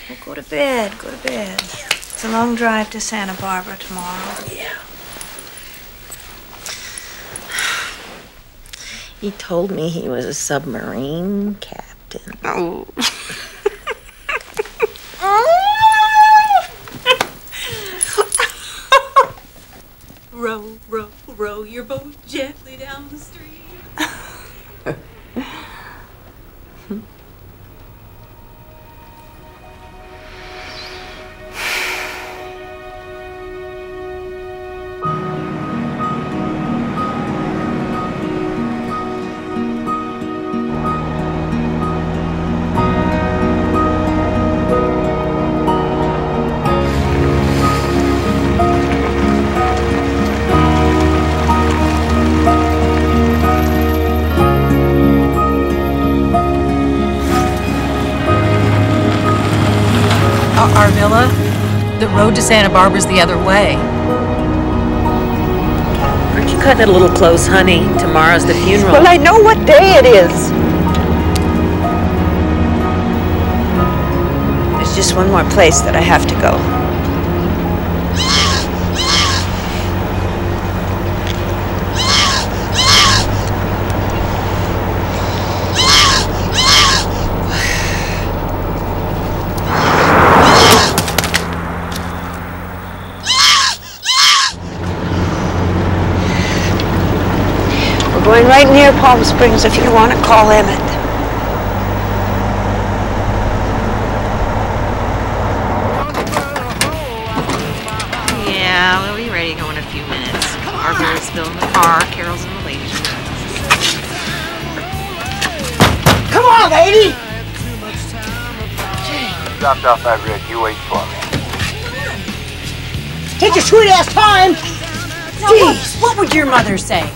S1: Well, go to bed. Go to bed. It's a long drive to Santa Barbara tomorrow. Yeah.
S5: He told me he was a submarine captain.
S1: Oh.
S31: Santa Barbara's the other way.
S5: Aren't you cutting it a little close, honey? Tomorrow's the funeral.
S32: Well, I know what day it is.
S1: There's just one more place that I have to go. Right near Palm Springs if you want to call Emmett.
S5: Yeah, we'll be ready to go in a few minutes. Arthur's still in the car. Carol's in the ladies' room.
S6: Come on, lady!
S10: Dropped off that rig. You wait for me.
S6: Take your sweet ass time!
S31: Now, what, what would your mother say?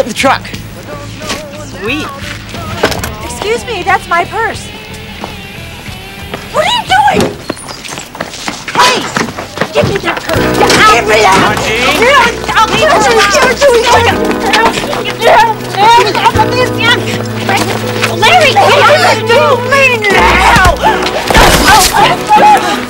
S6: Get in the truck.
S5: Sweet.
S31: Excuse me, that's my purse.
S6: What are you doing? Hey! Give me that purse! Give me that! I'll give it to you! Give it to me! Larry, give it to me now!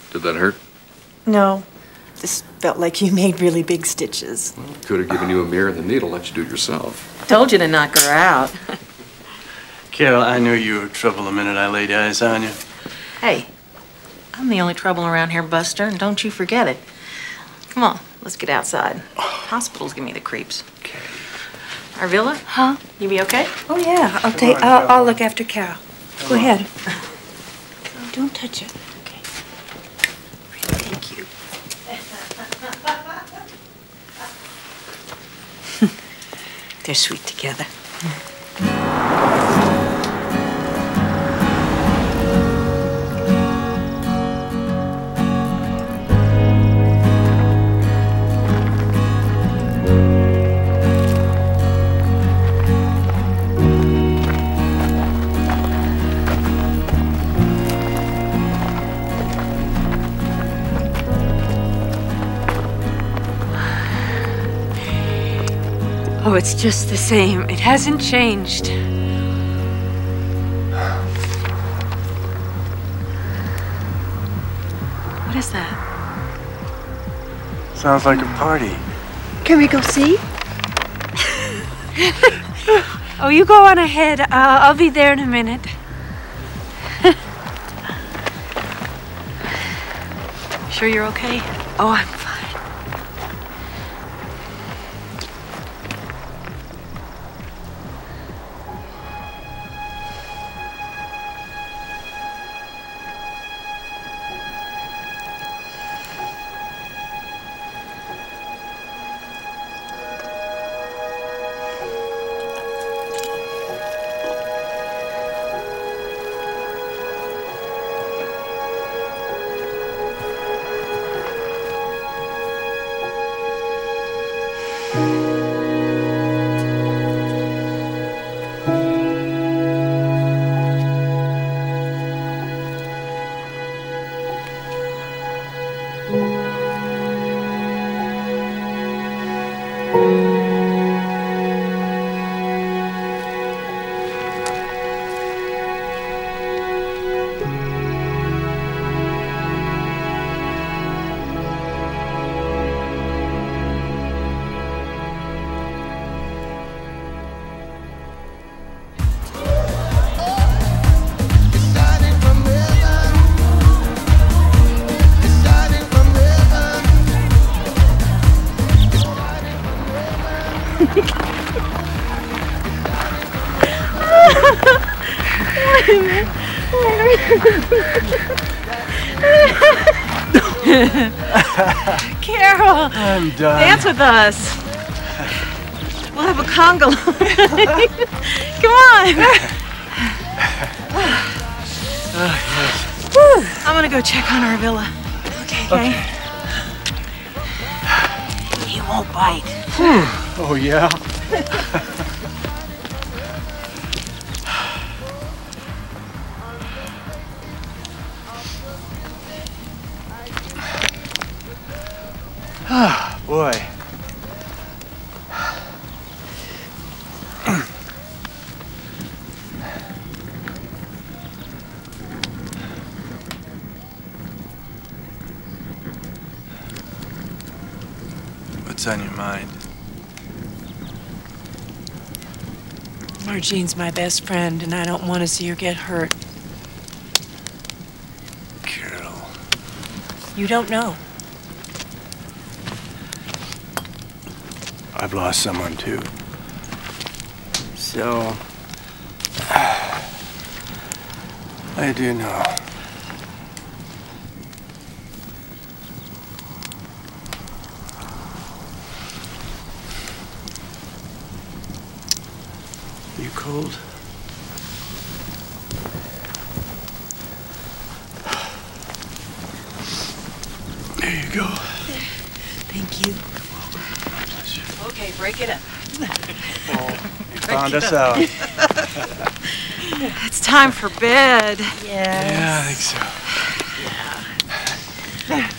S20: Did that hurt?
S33: No. Just felt like you made really big stitches.
S20: Could have given you a mirror and the needle, let you do it yourself.
S5: Told you to knock her out.
S18: Carol, I knew you were trouble the minute I laid eyes on you.
S5: Hey, I'm the only trouble around here, Buster, and don't you forget it. Come on, let's get outside. Hospitals give me the creeps. Okay. Arvilla?
S1: Huh?
S5: You be okay?
S1: Oh yeah, I'll take. I'll, I'll look after Carol. Go ahead. Don't touch it.
S5: Thank you.
S1: They're sweet together. Oh, it's just the same. It hasn't changed.
S5: What is that?
S18: Sounds like a party.
S1: Can we go see? oh, you go on ahead. Uh, I'll be there in a minute.
S5: Sure you're okay?
S1: Oh, I'm
S5: Carol!
S18: I'm done.
S5: Dance with us. We'll have a conga line. Come on. Whew. I'm gonna go check on Arvilla. Okay. Okay. He won't bite. Hmm.
S18: Oh, yeah? Ah, boy. What's on your mind?
S6: Margene's my best friend, and I don't want to see her get hurt.
S18: Carol.
S6: You don't know.
S18: I've lost someone too. So. I do know. You cold? There you go.
S6: Thank you. Okay, break it up.
S18: You found us out.
S5: It's time for bed.
S18: Yeah, Yeah, I think so. Yeah.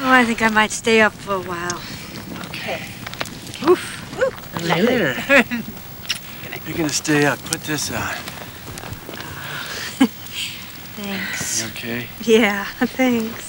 S1: Oh, I think I might stay up for a while.
S6: Okay.
S1: Oof.
S18: Here. You're gonna stay up. Put this on.
S1: Thanks.
S18: You okay?
S1: Yeah, thanks. Thanks.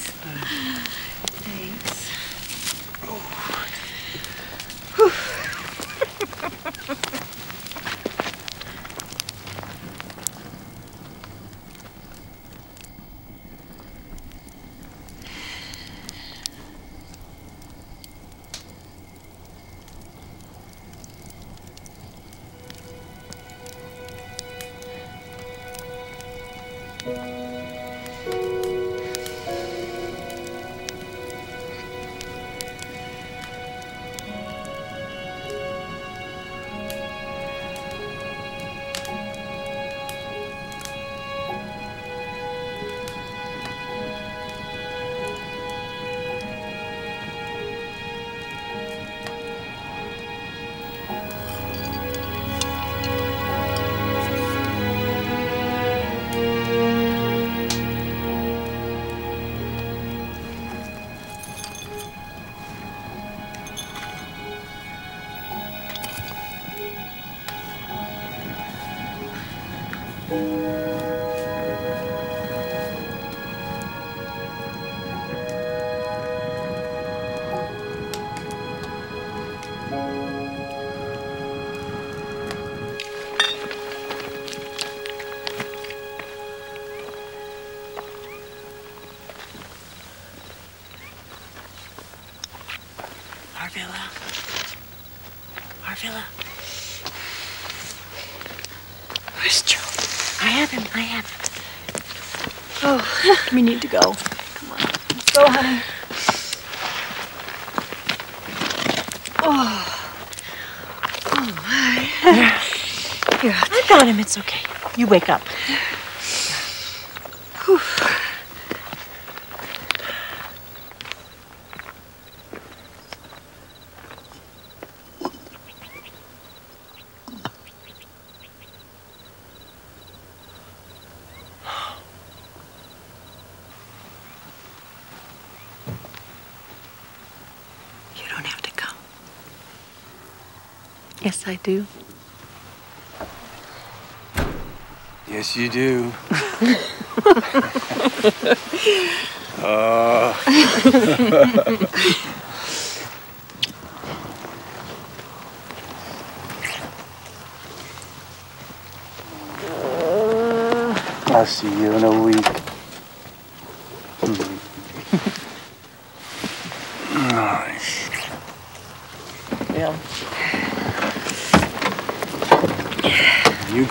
S17: We need to go. Come on. Let's go, honey.
S6: Oh. Oh, my. Here, I got him. It's okay. You wake up.
S4: Yes, I do.
S13: Yes, you do. Uh, oh. I'll see you in a week.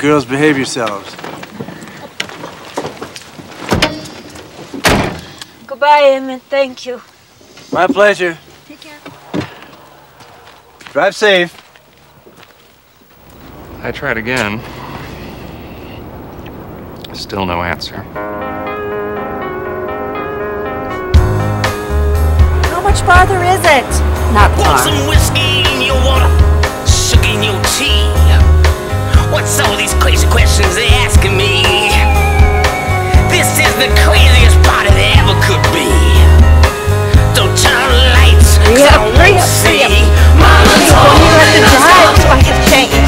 S18: Girls behave yourselves.
S1: Goodbye, Emmett. Thank you.
S18: My pleasure.
S1: Take care.
S18: Drive safe.
S20: I tried again. Still no answer.
S17: How much farther is it?
S19: Not
S34: Want some whiskey in your water, sugar in your tea? Crazy questions they're asking me? This is the craziest party there ever could be. Don't turn on the lights, 'cause I won't see. Mama told me not to come.
S17: so I can change.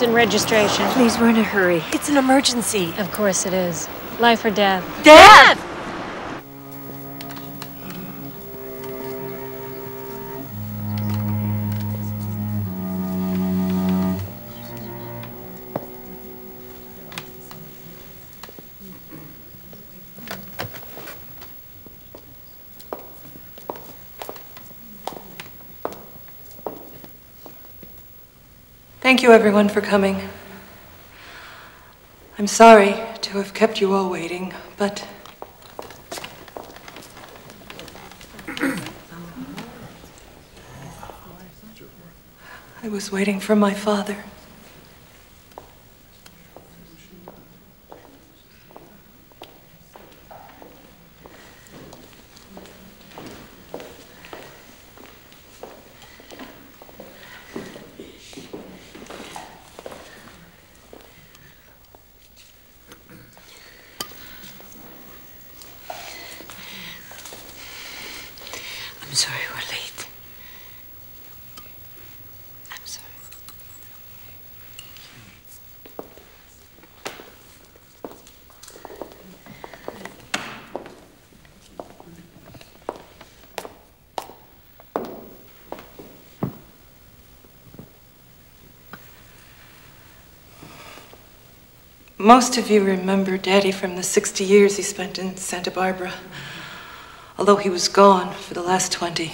S35: License and registration.
S1: Please, we're in a hurry.
S35: It's an emergency. Of course it is. Life or death.
S1: Dad!
S4: Thank you, everyone, for coming. I'm sorry to have kept you all waiting, but. I was waiting for my father.
S1: I'm sorry we're late. I'm sorry.
S4: Most of you remember Daddy from the 60 years he spent in Santa Barbara. Although he was gone for the last 20,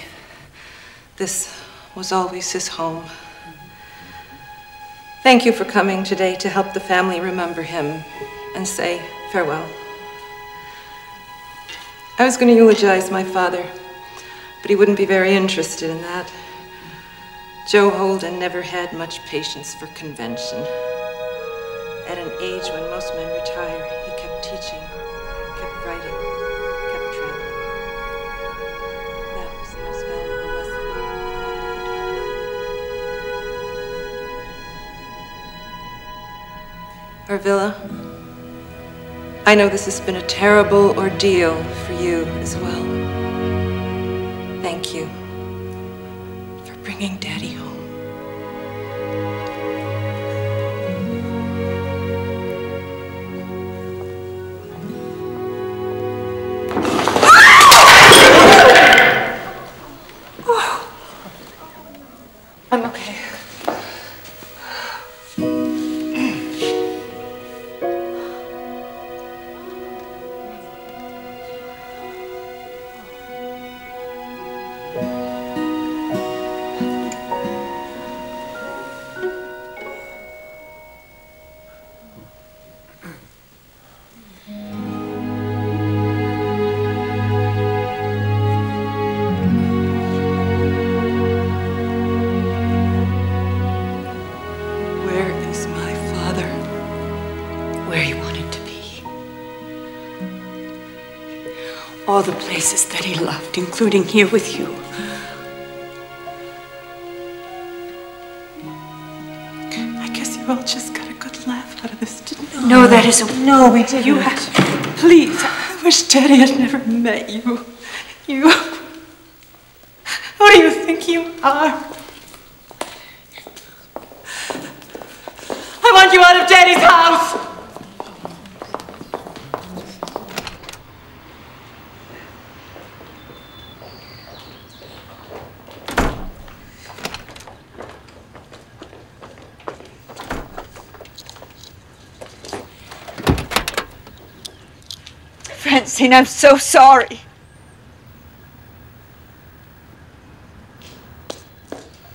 S4: this was always his home. Thank you for coming today to help the family remember him and say farewell. I was going to eulogize my father, but he wouldn't be very interested in that. Joe Holden never had much patience for convention. At an age when most men retire, he kept teaching, kept writing, kept traveling. That was the most valuable lesson my father ever taught me. Arvilla, I know this has been a terrible ordeal for you as well. Thank you for bringing Daddy home. The places that he loved, including here with you. I guess you all just got a good laugh out of this, didn't you?
S1: No, that isn't.
S4: No, we didn't. You had. Please, I wish Daddy had never met you. You. Who do you think you are? I want you out of Daddy's house!
S1: Francine, I'm so sorry.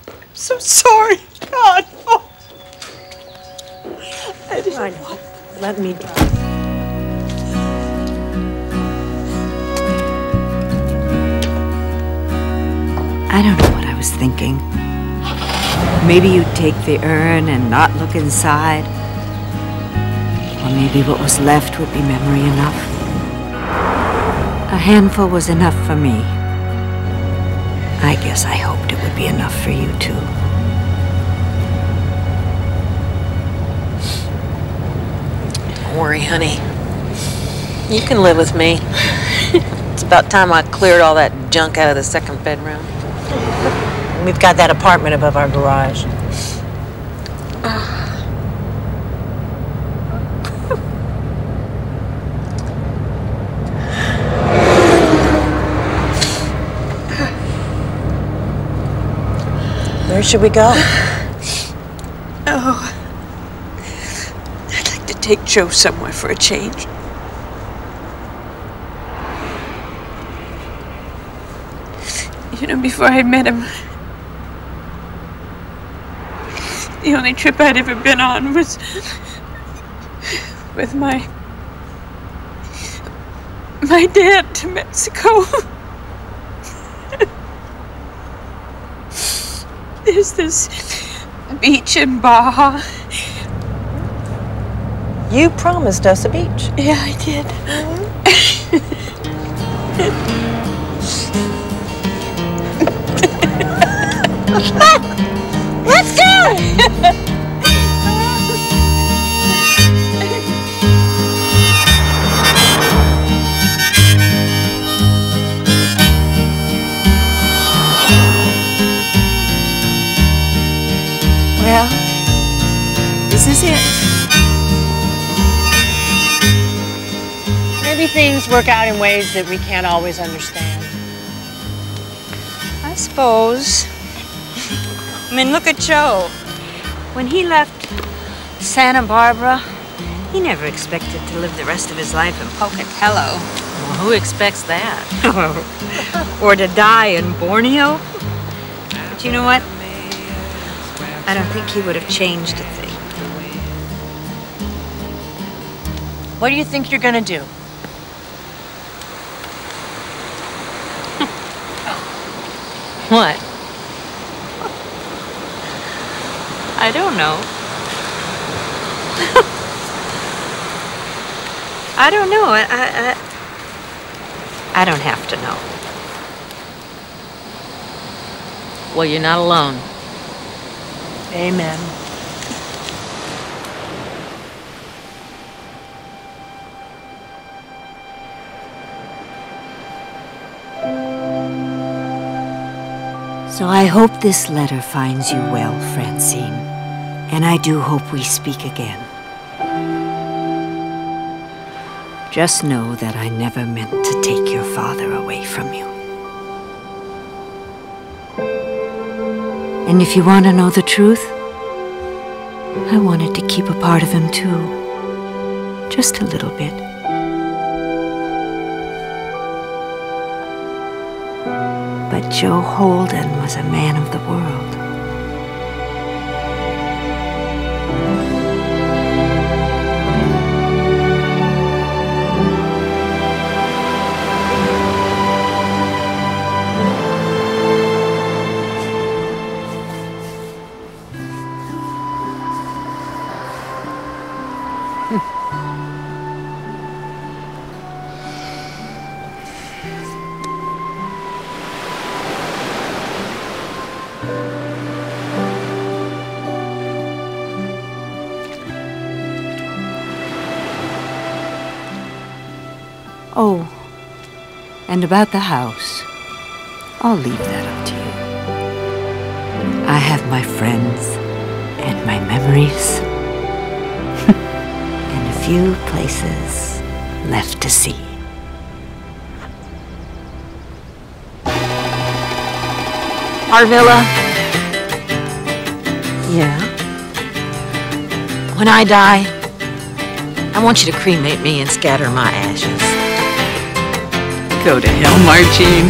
S1: I'm so sorry. God. Oh. I didn't know.
S5: Let me.
S19: I don't know what I was thinking. Maybe you'd take the urn and not look inside. Or maybe what was left would be memory enough. A handful was enough for me. I guess I hoped it would be enough for you too.
S5: Don't worry, honey. You can live with me. It's about time I cleared all that junk out of the second bedroom. We've got that apartment above our garage. Where should we go?
S1: Oh. I'd like to take Joe somewhere for a change. You know, before I met him, the only trip I'd ever been on was with my my dad to Mexico. There's this beach in Baja.
S5: You promised us a beach.
S1: Yeah, I did.
S16: Let's go!
S5: It. Maybe things work out in ways that we can't always understand.
S1: I suppose. I mean, look at Joe. When he left Santa Barbara, he never expected to live the rest of his life in Pocatello.
S5: Well, who expects that?
S1: or to die in Borneo. But you know what? I don't think he would have changed a thing.
S5: What do you think you're gonna do? what?
S1: I don't know.
S36: I don't know. I, I, I, I don't have to know.
S5: Well, you're not alone.
S6: Amen.
S1: So I hope this letter finds you well, Francine. And I do hope we speak again. Just know that I never meant to take your father away from you. And if you want to know the truth, I wanted to keep a part of him too. Just a little bit. Joe Holden was a man of the world. And about the house, I'll leave that up to you. I have my friends and my memories, and a few places left to see.
S5: Arvilla.
S1: Yeah?
S5: When I die, I want you to cremate me and scatter my ashes. Go to hell,
S37: Margene.